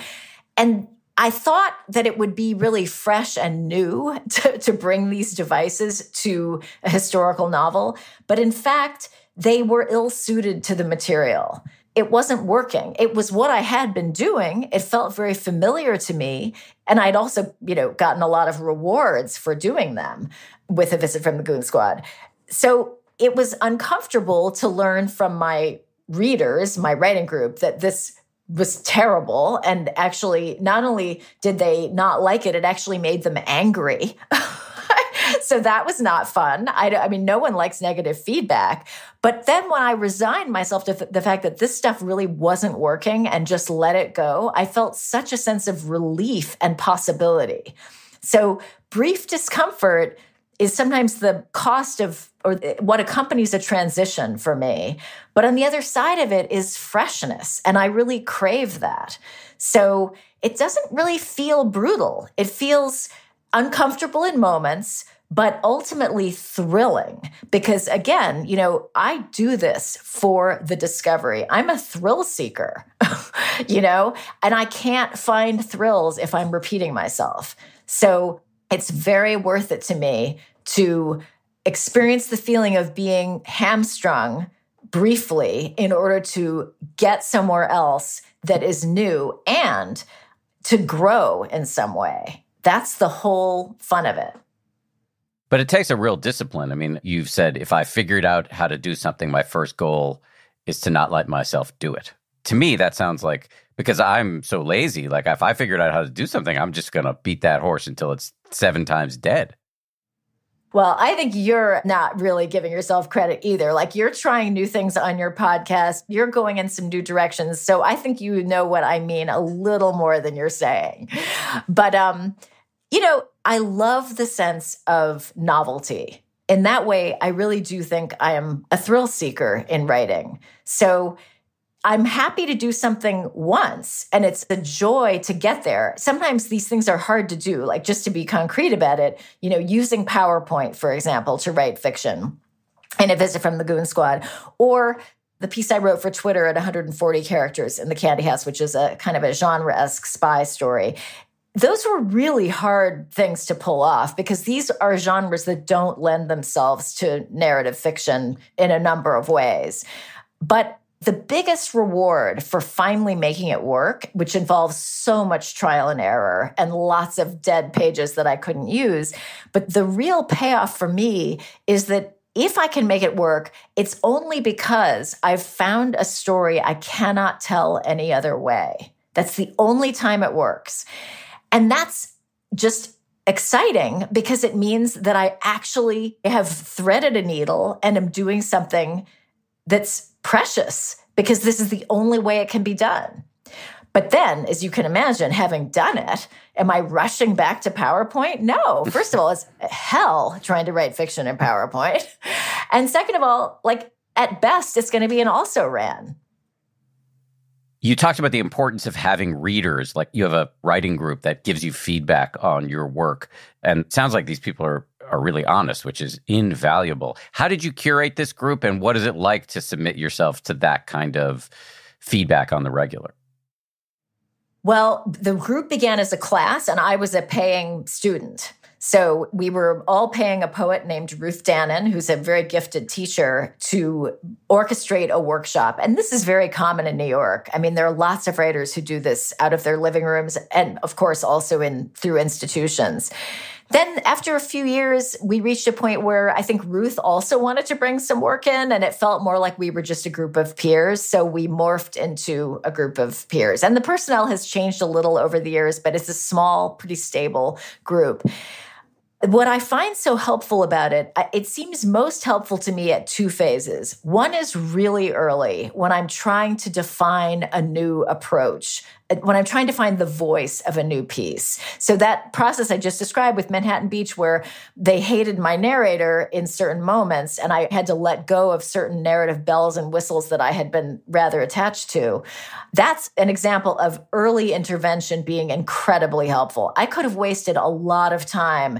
And I thought that it would be really fresh and new to, to bring these devices to a historical novel. But in fact, they were ill suited to the material. It wasn't working. It was what I had been doing. It felt very familiar to me. And I'd also, you know, gotten a lot of rewards for doing them with a visit from the Goon Squad. So it was uncomfortable to learn from my readers, my writing group, that this was terrible. And actually, not only did they not like it, it actually made them angry. so that was not fun. I, I mean, no one likes negative feedback. But then when I resigned myself to the fact that this stuff really wasn't working and just let it go, I felt such a sense of relief and possibility. So brief discomfort is sometimes the cost of or what accompanies a transition for me. But on the other side of it is freshness. And I really crave that. So it doesn't really feel brutal. It feels uncomfortable in moments, but ultimately thrilling. Because again, you know, I do this for the discovery. I'm a thrill seeker, you know, and I can't find thrills if I'm repeating myself. So it's very worth it to me to experience the feeling of being hamstrung briefly in order to get somewhere else that is new and to grow in some way. That's the whole fun of it. But it takes a real discipline. I mean, you've said if I figured out how to do something, my first goal is to not let myself do it. To me, that sounds like because I'm so lazy, like if I figured out how to do something, I'm just going to beat that horse until it's seven times dead. Well, I think you're not really giving yourself credit either. Like you're trying new things on your podcast, you're going in some new directions. So I think you know what I mean a little more than you're saying. But um, you know, I love the sense of novelty. In that way, I really do think I am a thrill seeker in writing. So I'm happy to do something once and it's a joy to get there. Sometimes these things are hard to do, like just to be concrete about it, you know, using PowerPoint, for example, to write fiction in a visit from the Goon Squad, or the piece I wrote for Twitter at 140 characters in the Candy House, which is a kind of a genre esque spy story. Those were really hard things to pull off because these are genres that don't lend themselves to narrative fiction in a number of ways. But the biggest reward for finally making it work, which involves so much trial and error and lots of dead pages that I couldn't use, but the real payoff for me is that if I can make it work, it's only because I've found a story I cannot tell any other way. That's the only time it works. And that's just exciting because it means that I actually have threaded a needle and am doing something that's precious because this is the only way it can be done. But then, as you can imagine, having done it, am I rushing back to PowerPoint? No. First of all, it's hell trying to write fiction in PowerPoint. And second of all, like at best, it's going to be an also ran. You talked about the importance of having readers. Like you have a writing group that gives you feedback on your work. And sounds like these people are are really honest, which is invaluable. How did you curate this group and what is it like to submit yourself to that kind of feedback on the regular? Well, the group began as a class and I was a paying student. So we were all paying a poet named Ruth Danon, who's a very gifted teacher, to orchestrate a workshop. And this is very common in New York. I mean, there are lots of writers who do this out of their living rooms and of course also in through institutions. Then, after a few years, we reached a point where I think Ruth also wanted to bring some work in, and it felt more like we were just a group of peers. So we morphed into a group of peers. And the personnel has changed a little over the years, but it's a small, pretty stable group. What I find so helpful about it, it seems most helpful to me at two phases. One is really early when I'm trying to define a new approach, when I'm trying to find the voice of a new piece. So that process I just described with Manhattan Beach, where they hated my narrator in certain moments, and I had to let go of certain narrative bells and whistles that I had been rather attached to. That's an example of early intervention being incredibly helpful. I could have wasted a lot of time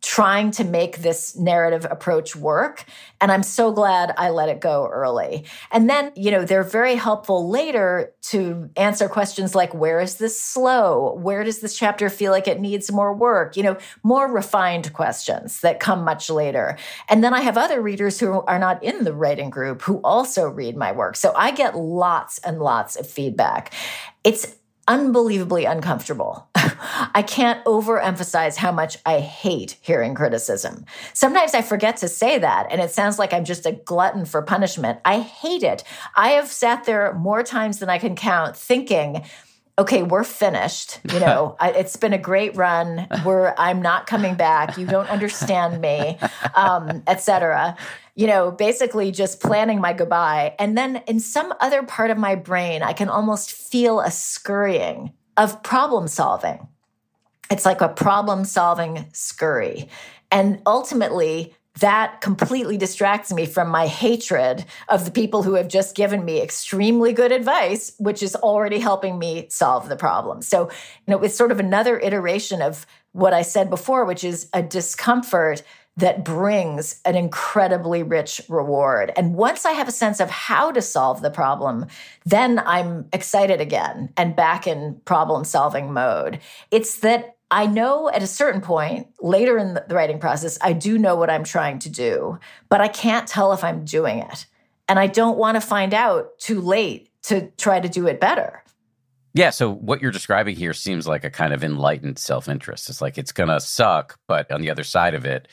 trying to make this narrative approach work. And I'm so glad I let it go early. And then, you know, they're very helpful later to answer questions like where is this slow? Where does this chapter feel like it needs more work? You know, more refined questions that come much later. And then I have other readers who are not in the writing group who also read my work. So I get lots and lots of feedback. It's unbelievably uncomfortable. I can't overemphasize how much I hate hearing criticism. Sometimes I forget to say that, and it sounds like I'm just a glutton for punishment. I hate it. I have sat there more times than I can count thinking, okay, we're finished. You know, I, it's been a great run. We're, I'm not coming back. You don't understand me, um, etc. You know, basically just planning my goodbye. And then in some other part of my brain, I can almost feel a scurrying of problem solving. It's like a problem solving scurry. And ultimately, that completely distracts me from my hatred of the people who have just given me extremely good advice, which is already helping me solve the problem. So, you know, it's sort of another iteration of what I said before, which is a discomfort that brings an incredibly rich reward. And once I have a sense of how to solve the problem, then I'm excited again and back in problem solving mode. It's that I know at a certain point later in the writing process, I do know what I'm trying to do, but I can't tell if I'm doing it. And I don't want to find out too late to try to do it better. Yeah. So what you're describing here seems like a kind of enlightened self interest. It's like it's going to suck, but on the other side of it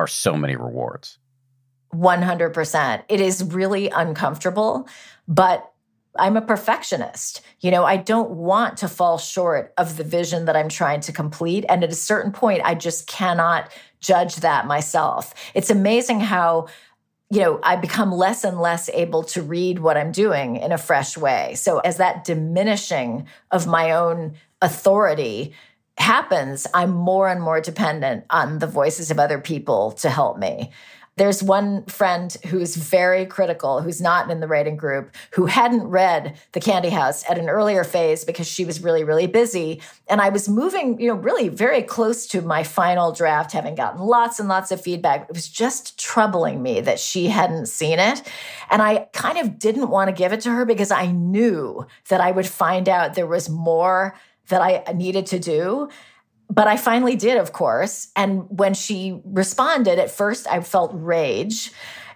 are so many rewards. 100%. It is really uncomfortable, but I'm a perfectionist. You know, I don't want to fall short of the vision that I'm trying to complete. And at a certain point, I just cannot judge that myself. It's amazing how, you know, I become less and less able to read what I'm doing in a fresh way. So as that diminishing of my own authority happens, I'm more and more dependent on the voices of other people to help me. There's one friend who's very critical, who's not in the writing group, who hadn't read The Candy House at an earlier phase because she was really, really busy. And I was moving, you know, really very close to my final draft, having gotten lots and lots of feedback. It was just troubling me that she hadn't seen it. And I kind of didn't want to give it to her because I knew that I would find out there was more that I needed to do but I finally did, of course. And when she responded, at first I felt rage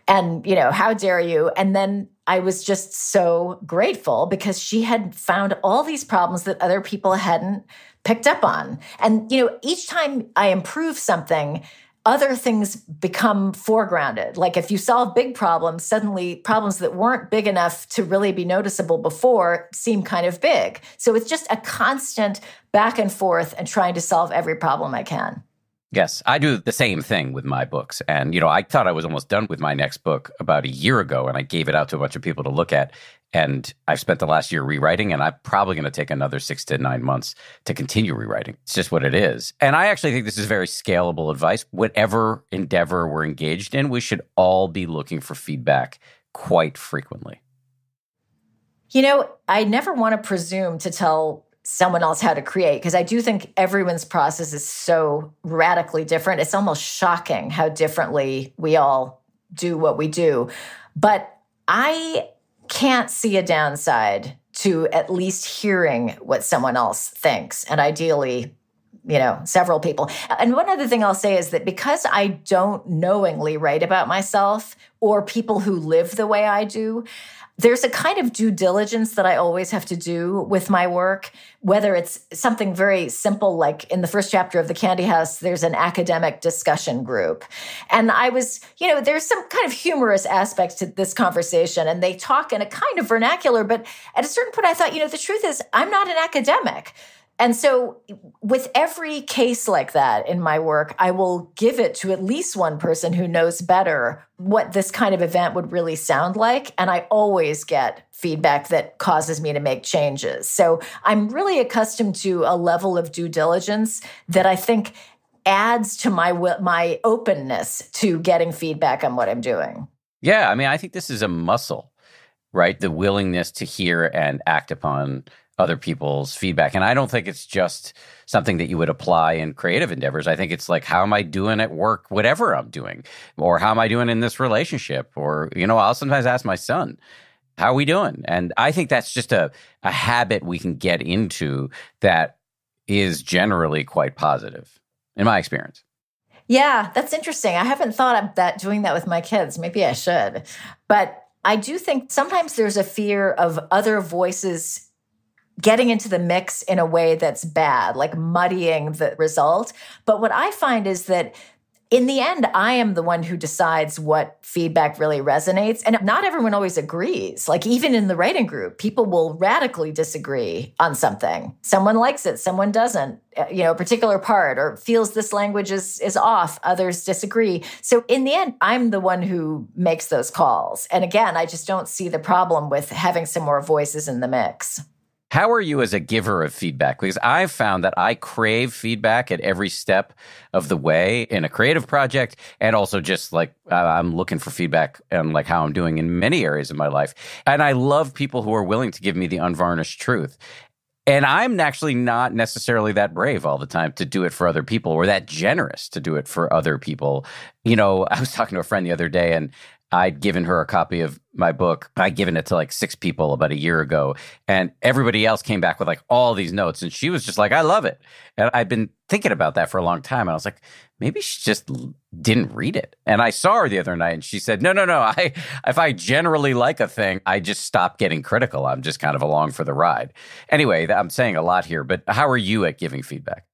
and, you know, how dare you? And then I was just so grateful because she had found all these problems that other people hadn't picked up on. And, you know, each time I improve something, other things become foregrounded. Like if you solve big problems, suddenly problems that weren't big enough to really be noticeable before seem kind of big. So it's just a constant back and forth and trying to solve every problem I can. Yes, I do the same thing with my books. And, you know, I thought I was almost done with my next book about a year ago, and I gave it out to a bunch of people to look at. And I've spent the last year rewriting, and I'm probably going to take another six to nine months to continue rewriting. It's just what it is. And I actually think this is very scalable advice. Whatever endeavor we're engaged in, we should all be looking for feedback quite frequently. You know, I never want to presume to tell someone else how to create because I do think everyone's process is so radically different. It's almost shocking how differently we all do what we do. But I can't see a downside to at least hearing what someone else thinks and ideally you know several people and one other thing i'll say is that because i don't knowingly write about myself or people who live the way i do there's a kind of due diligence that I always have to do with my work, whether it's something very simple, like in the first chapter of The Candy House, there's an academic discussion group. And I was, you know, there's some kind of humorous aspects to this conversation, and they talk in a kind of vernacular, but at a certain point, I thought, you know, the truth is, I'm not an academic. And so, with every case like that in my work, I will give it to at least one person who knows better what this kind of event would really sound like. And I always get feedback that causes me to make changes. So, I'm really accustomed to a level of due diligence that I think adds to my my openness to getting feedback on what I'm doing. Yeah, I mean, I think this is a muscle, right? The willingness to hear and act upon other people's feedback. And I don't think it's just something that you would apply in creative endeavors. I think it's like, how am I doing at work, whatever I'm doing? Or how am I doing in this relationship? Or, you know, I'll sometimes ask my son, how are we doing? And I think that's just a, a habit we can get into that is generally quite positive, in my experience. Yeah, that's interesting. I haven't thought of that doing that with my kids. Maybe I should. But I do think sometimes there's a fear of other voices getting into the mix in a way that's bad, like muddying the result. But what I find is that in the end, I am the one who decides what feedback really resonates. And not everyone always agrees. Like, even in the writing group, people will radically disagree on something. Someone likes it, someone doesn't, uh, you know, a particular part or feels this language is, is off, others disagree. So, in the end, I'm the one who makes those calls. And again, I just don't see the problem with having some more voices in the mix. How are you as a giver of feedback? Because I've found that I crave feedback at every step of the way in a creative project, and also just like I'm looking for feedback on like how I'm doing in many areas of my life. And I love people who are willing to give me the unvarnished truth. And I'm actually not necessarily that brave all the time to do it for other people or that generous to do it for other people. You know, I was talking to a friend the other day and I'd given her a copy of my book. I'd given it to like six people about a year ago, and everybody else came back with like all these notes, and she was just like, "I love it." And I'd been thinking about that for a long time, and I was like, maybe she just didn't read it. And I saw her the other night, and she said, "No, no, no. I if I generally like a thing, I just stop getting critical. I'm just kind of along for the ride." Anyway, I'm saying a lot here, but how are you at giving feedback?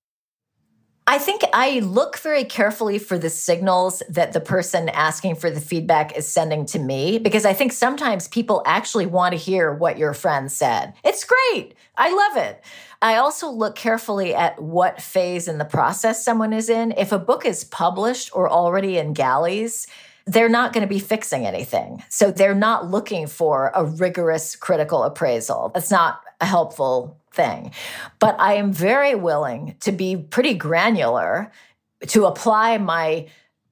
I think I look very carefully for the signals that the person asking for the feedback is sending to me because I think sometimes people actually want to hear what your friend said. It's great. I love it. I also look carefully at what phase in the process someone is in. If a book is published or already in galleys, they're not going to be fixing anything. So they're not looking for a rigorous critical appraisal. That's not a helpful thing. But I am very willing to be pretty granular to apply my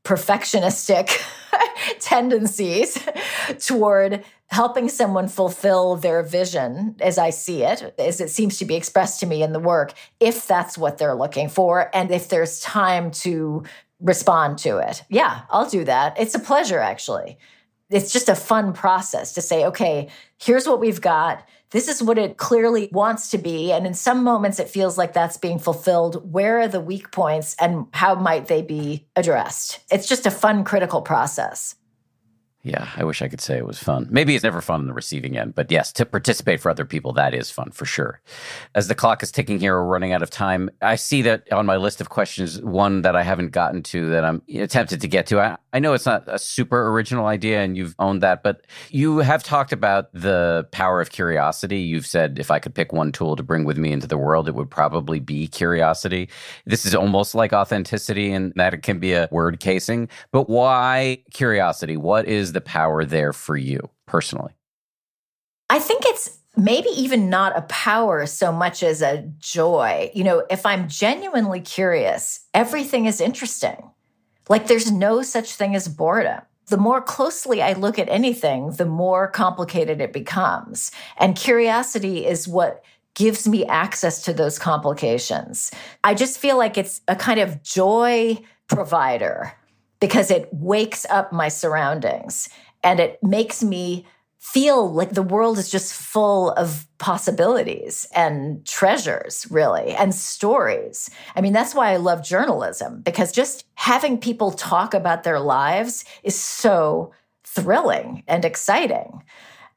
perfectionistic tendencies toward helping someone fulfill their vision as I see it, as it seems to be expressed to me in the work, if that's what they're looking for, and if there's time to respond to it. Yeah, I'll do that. It's a pleasure, actually. It's just a fun process to say, okay, here's what we've got this is what it clearly wants to be. And in some moments, it feels like that's being fulfilled. Where are the weak points and how might they be addressed? It's just a fun, critical process. Yeah, I wish I could say it was fun. Maybe it's never fun on the receiving end, but yes, to participate for other people, that is fun for sure. As the clock is ticking here, we're running out of time. I see that on my list of questions, one that I haven't gotten to that I'm tempted to get to. I, I know it's not a super original idea and you've owned that, but you have talked about the power of curiosity. You've said if I could pick one tool to bring with me into the world, it would probably be curiosity. This is almost like authenticity and that it can be a word casing, but why curiosity? What is is the power there for you personally? I think it's maybe even not a power so much as a joy. You know, if I'm genuinely curious, everything is interesting. Like there's no such thing as boredom. The more closely I look at anything, the more complicated it becomes. And curiosity is what gives me access to those complications. I just feel like it's a kind of joy provider because it wakes up my surroundings and it makes me feel like the world is just full of possibilities and treasures, really, and stories. I mean, that's why I love journalism, because just having people talk about their lives is so thrilling and exciting.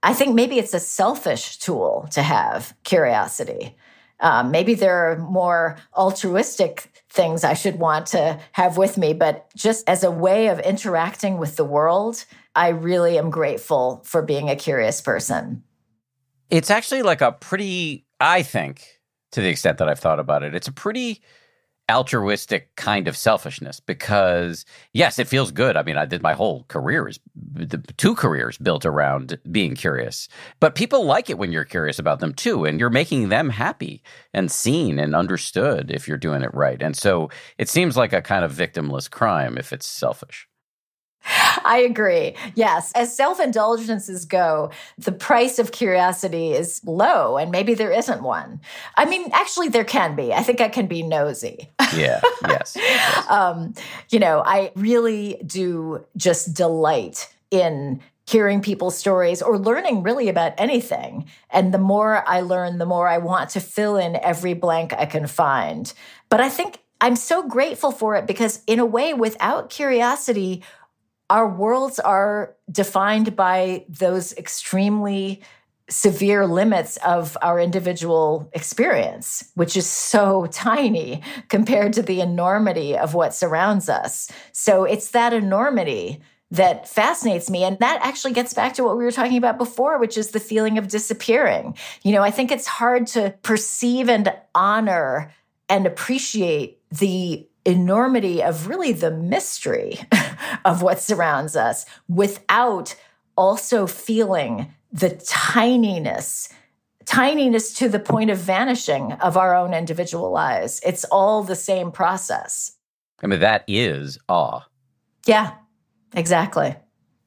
I think maybe it's a selfish tool to have curiosity. Um, maybe there are more altruistic things I should want to have with me. But just as a way of interacting with the world, I really am grateful for being a curious person. It's actually like a pretty, I think, to the extent that I've thought about it, it's a pretty altruistic kind of selfishness because yes it feels good. I mean i did my whole career is the two careers built around being curious. But people like it when you're curious about them too and you're making them happy and seen and understood if you're doing it right. And so it seems like a kind of victimless crime if it's selfish I agree. Yes. As self indulgences go, the price of curiosity is low, and maybe there isn't one. I mean, actually, there can be. I think I can be nosy. Yeah. Yes. yes. um, you know, I really do just delight in hearing people's stories or learning really about anything. And the more I learn, the more I want to fill in every blank I can find. But I think I'm so grateful for it because, in a way, without curiosity, our worlds are defined by those extremely severe limits of our individual experience, which is so tiny compared to the enormity of what surrounds us. So it's that enormity that fascinates me. And that actually gets back to what we were talking about before, which is the feeling of disappearing. You know, I think it's hard to perceive and honor and appreciate the enormity of really the mystery of what surrounds us without also feeling the tininess tininess to the point of vanishing of our own individual lives. It's all the same process. I mean that is awe. Yeah exactly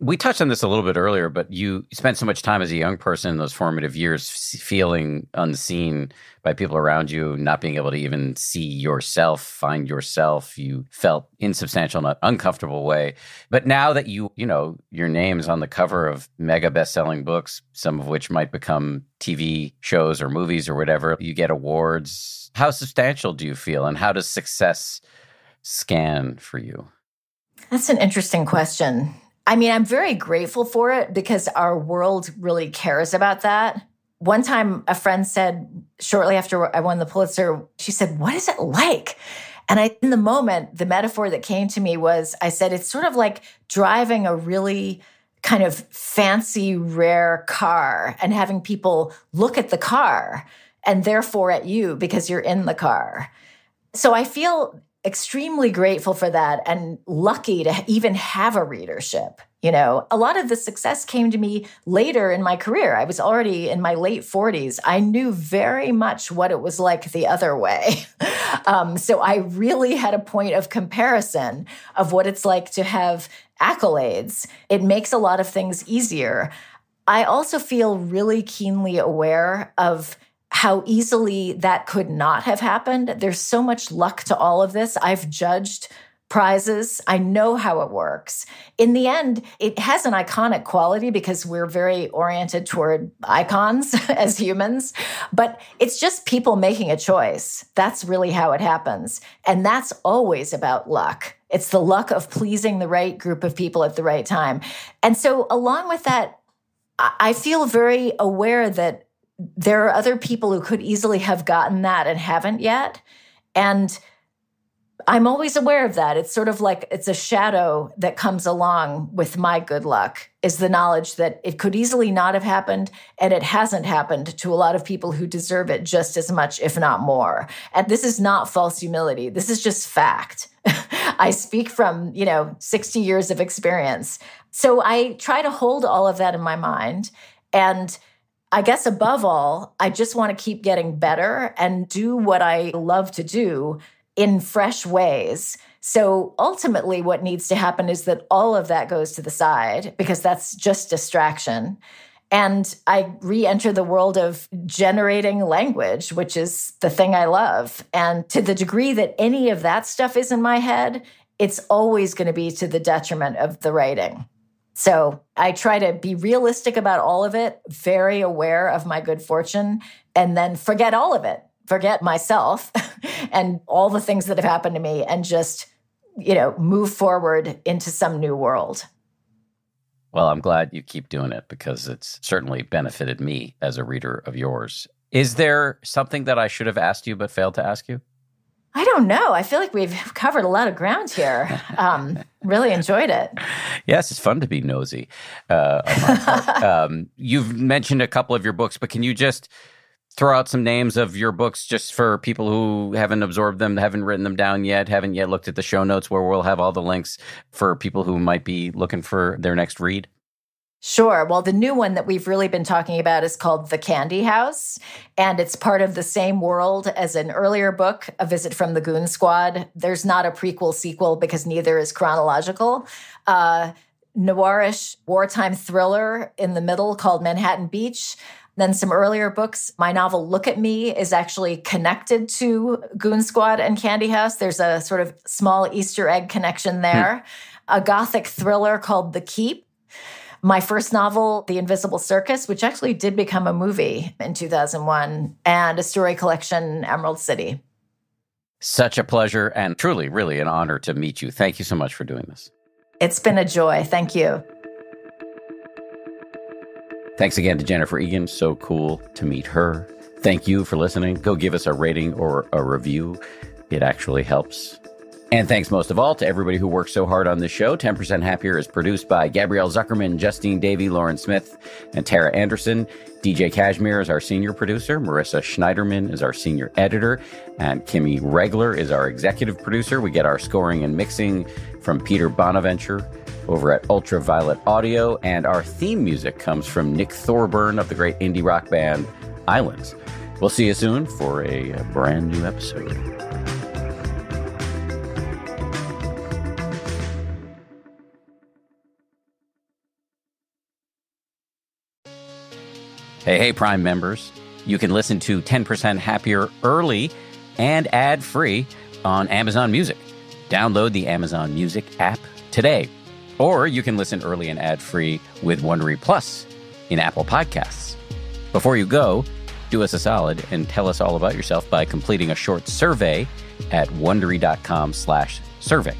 we touched on this a little bit earlier, but you spent so much time as a young person in those formative years feeling unseen by people around you, not being able to even see yourself, find yourself. You felt insubstantial, not uncomfortable way. But now that you, you know, your name's on the cover of mega best-selling books, some of which might become TV shows or movies or whatever, you get awards. How substantial do you feel and how does success scan for you? That's an interesting question. I mean, I'm very grateful for it because our world really cares about that. One time, a friend said, shortly after I won the Pulitzer, she said, What is it like? And I, in the moment, the metaphor that came to me was I said, It's sort of like driving a really kind of fancy, rare car and having people look at the car and therefore at you because you're in the car. So I feel extremely grateful for that and lucky to even have a readership. You know, a lot of the success came to me later in my career. I was already in my late 40s. I knew very much what it was like the other way. um, so I really had a point of comparison of what it's like to have accolades. It makes a lot of things easier. I also feel really keenly aware of how easily that could not have happened. There's so much luck to all of this. I've judged prizes. I know how it works. In the end, it has an iconic quality because we're very oriented toward icons as mm-hmm. humans, but it's just people making a choice. That's really how it happens. And that's always about luck. It's the luck of pleasing the right group of people at the right time. And so, along with that, I feel very aware that there are other people who could easily have gotten that and haven't yet. And I'm always aware of that. It's sort of like it's a shadow that comes along with my good luck, is the knowledge that it could easily not have happened and it hasn't happened to a lot of people who deserve it just as much, if not more. And this is not false humility. This is just fact. I speak from, you know, 60 years of experience. So I try to hold all of that in my mind. And I guess above all, I just want to keep getting better and do what I love to do in fresh ways. So ultimately, what needs to happen is that all of that goes to the side because that's just distraction. And I re enter the world of generating language, which is the thing I love. And to the degree that any of that stuff is in my head, it's always going to be to the detriment of the writing. So I try to be realistic about all of it, very aware of my good fortune, and then forget all of it, forget myself and all the things that have happened to me, and just, you know, move forward into some new world. Well, I'm glad you keep doing it because it's certainly benefited me as a reader of yours. Is there something that I should have asked you but failed to ask you? I don't know. I feel like we've covered a lot of ground here. Um, really enjoyed it. Yes, it's fun to be nosy. Uh, um, you've mentioned a couple of your books, but can you just throw out some names of your books just for people who haven't absorbed them, haven't written them down yet, haven't yet looked at the show notes where we'll have all the links for people who might be looking for their next read? Sure. Well, the new one that we've really been talking about is called The Candy House, and it's part of the same world as an earlier book, A Visit from the Goon Squad. There's not a prequel sequel because neither is chronological. Uh, noirish wartime thriller in the middle called Manhattan Beach. Then some earlier books. My novel Look at Me is actually connected to Goon Squad and Candy House. There's a sort of small Easter egg connection there. Hmm. A gothic thriller called The Keep my first novel, The Invisible Circus, which actually did become a movie in 2001, and a story collection, Emerald City. Such a pleasure and truly, really an honor to meet you. Thank you so much for doing this. It's been a joy. Thank you. Thanks again to Jennifer Egan. So cool to meet her. Thank you for listening. Go give us a rating or a review. It actually helps. And thanks most of all to everybody who works so hard on this show. 10% Happier is produced by Gabrielle Zuckerman, Justine Davey, Lauren Smith, and Tara Anderson. DJ Cashmere is our senior producer. Marissa Schneiderman is our senior editor. And Kimmy Regler is our executive producer. We get our scoring and mixing from Peter Bonaventure over at Ultraviolet Audio. And our theme music comes from Nick Thorburn of the great indie rock band Islands. We'll see you soon for a uh, brand new episode. Hey, hey, Prime members. You can listen to 10% Happier early and ad free on Amazon Music. Download the Amazon Music app today. Or you can listen early and ad free with Wondery Plus in Apple Podcasts. Before you go, do us a solid and tell us all about yourself by completing a short survey at wondery.com slash survey.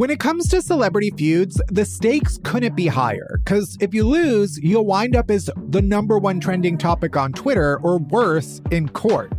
When it comes to celebrity feuds, the stakes couldn't be higher, because if you lose, you'll wind up as the number one trending topic on Twitter, or worse, in court.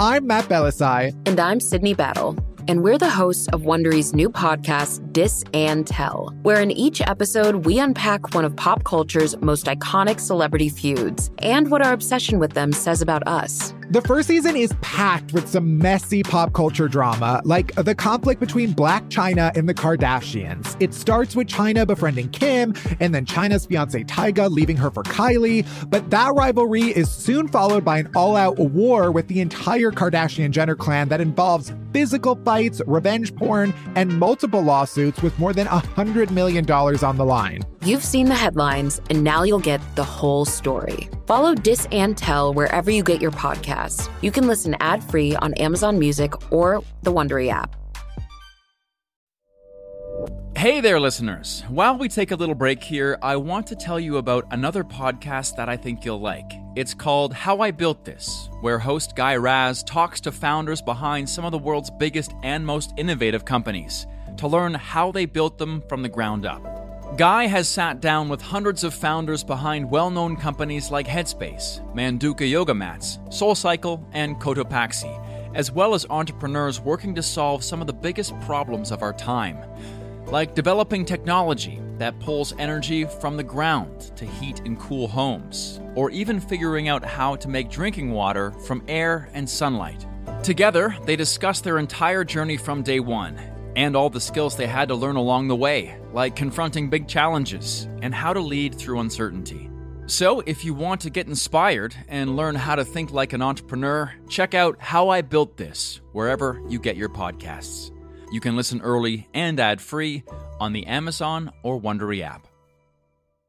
I'm Matt Bellassai. And I'm Sydney Battle and we're the hosts of Wondery's new podcast, Dis and Tell, where in each episode we unpack one of pop culture's most iconic celebrity feuds and what our obsession with them says about us. The first season is packed with some messy pop culture drama, like the conflict between Blac Chyna and the Kardashians. It starts with Chyna befriending Kim, and then Chyna's fiance Tyga leaving her for Kylie. But that rivalry is soon followed by an all out war with the entire Kardashian Jenner clan that involves physical fights, revenge porn, and multiple lawsuits with more than $100 million on the line. You've seen the headlines, and now you'll get the whole story. Follow Dis and Tell wherever you get your podcasts. You can listen ad free on Amazon Music or the Wondery app. Hey there, listeners. While we take a little break here, I want to tell you about another podcast that I think you'll like. It's called How I Built This, where host Guy Raz talks to founders behind some of the world's biggest and most innovative companies to learn how they built them from the ground up. Guy has sat down with hundreds of founders behind well known companies like Headspace, Manduka Yoga Mats, SoulCycle, and Cotopaxi, as well as entrepreneurs working to solve some of the biggest problems of our time, like developing technology that pulls energy from the ground to heat and cool homes, or even figuring out how to make drinking water from air and sunlight. Together, they discuss their entire journey from day one and all the skills they had to learn along the way, like confronting big challenges and how to lead through uncertainty. So, if you want to get inspired and learn how to think like an entrepreneur, check out How I Built This wherever you get your podcasts. You can listen early and ad free on the Amazon or Wondery app.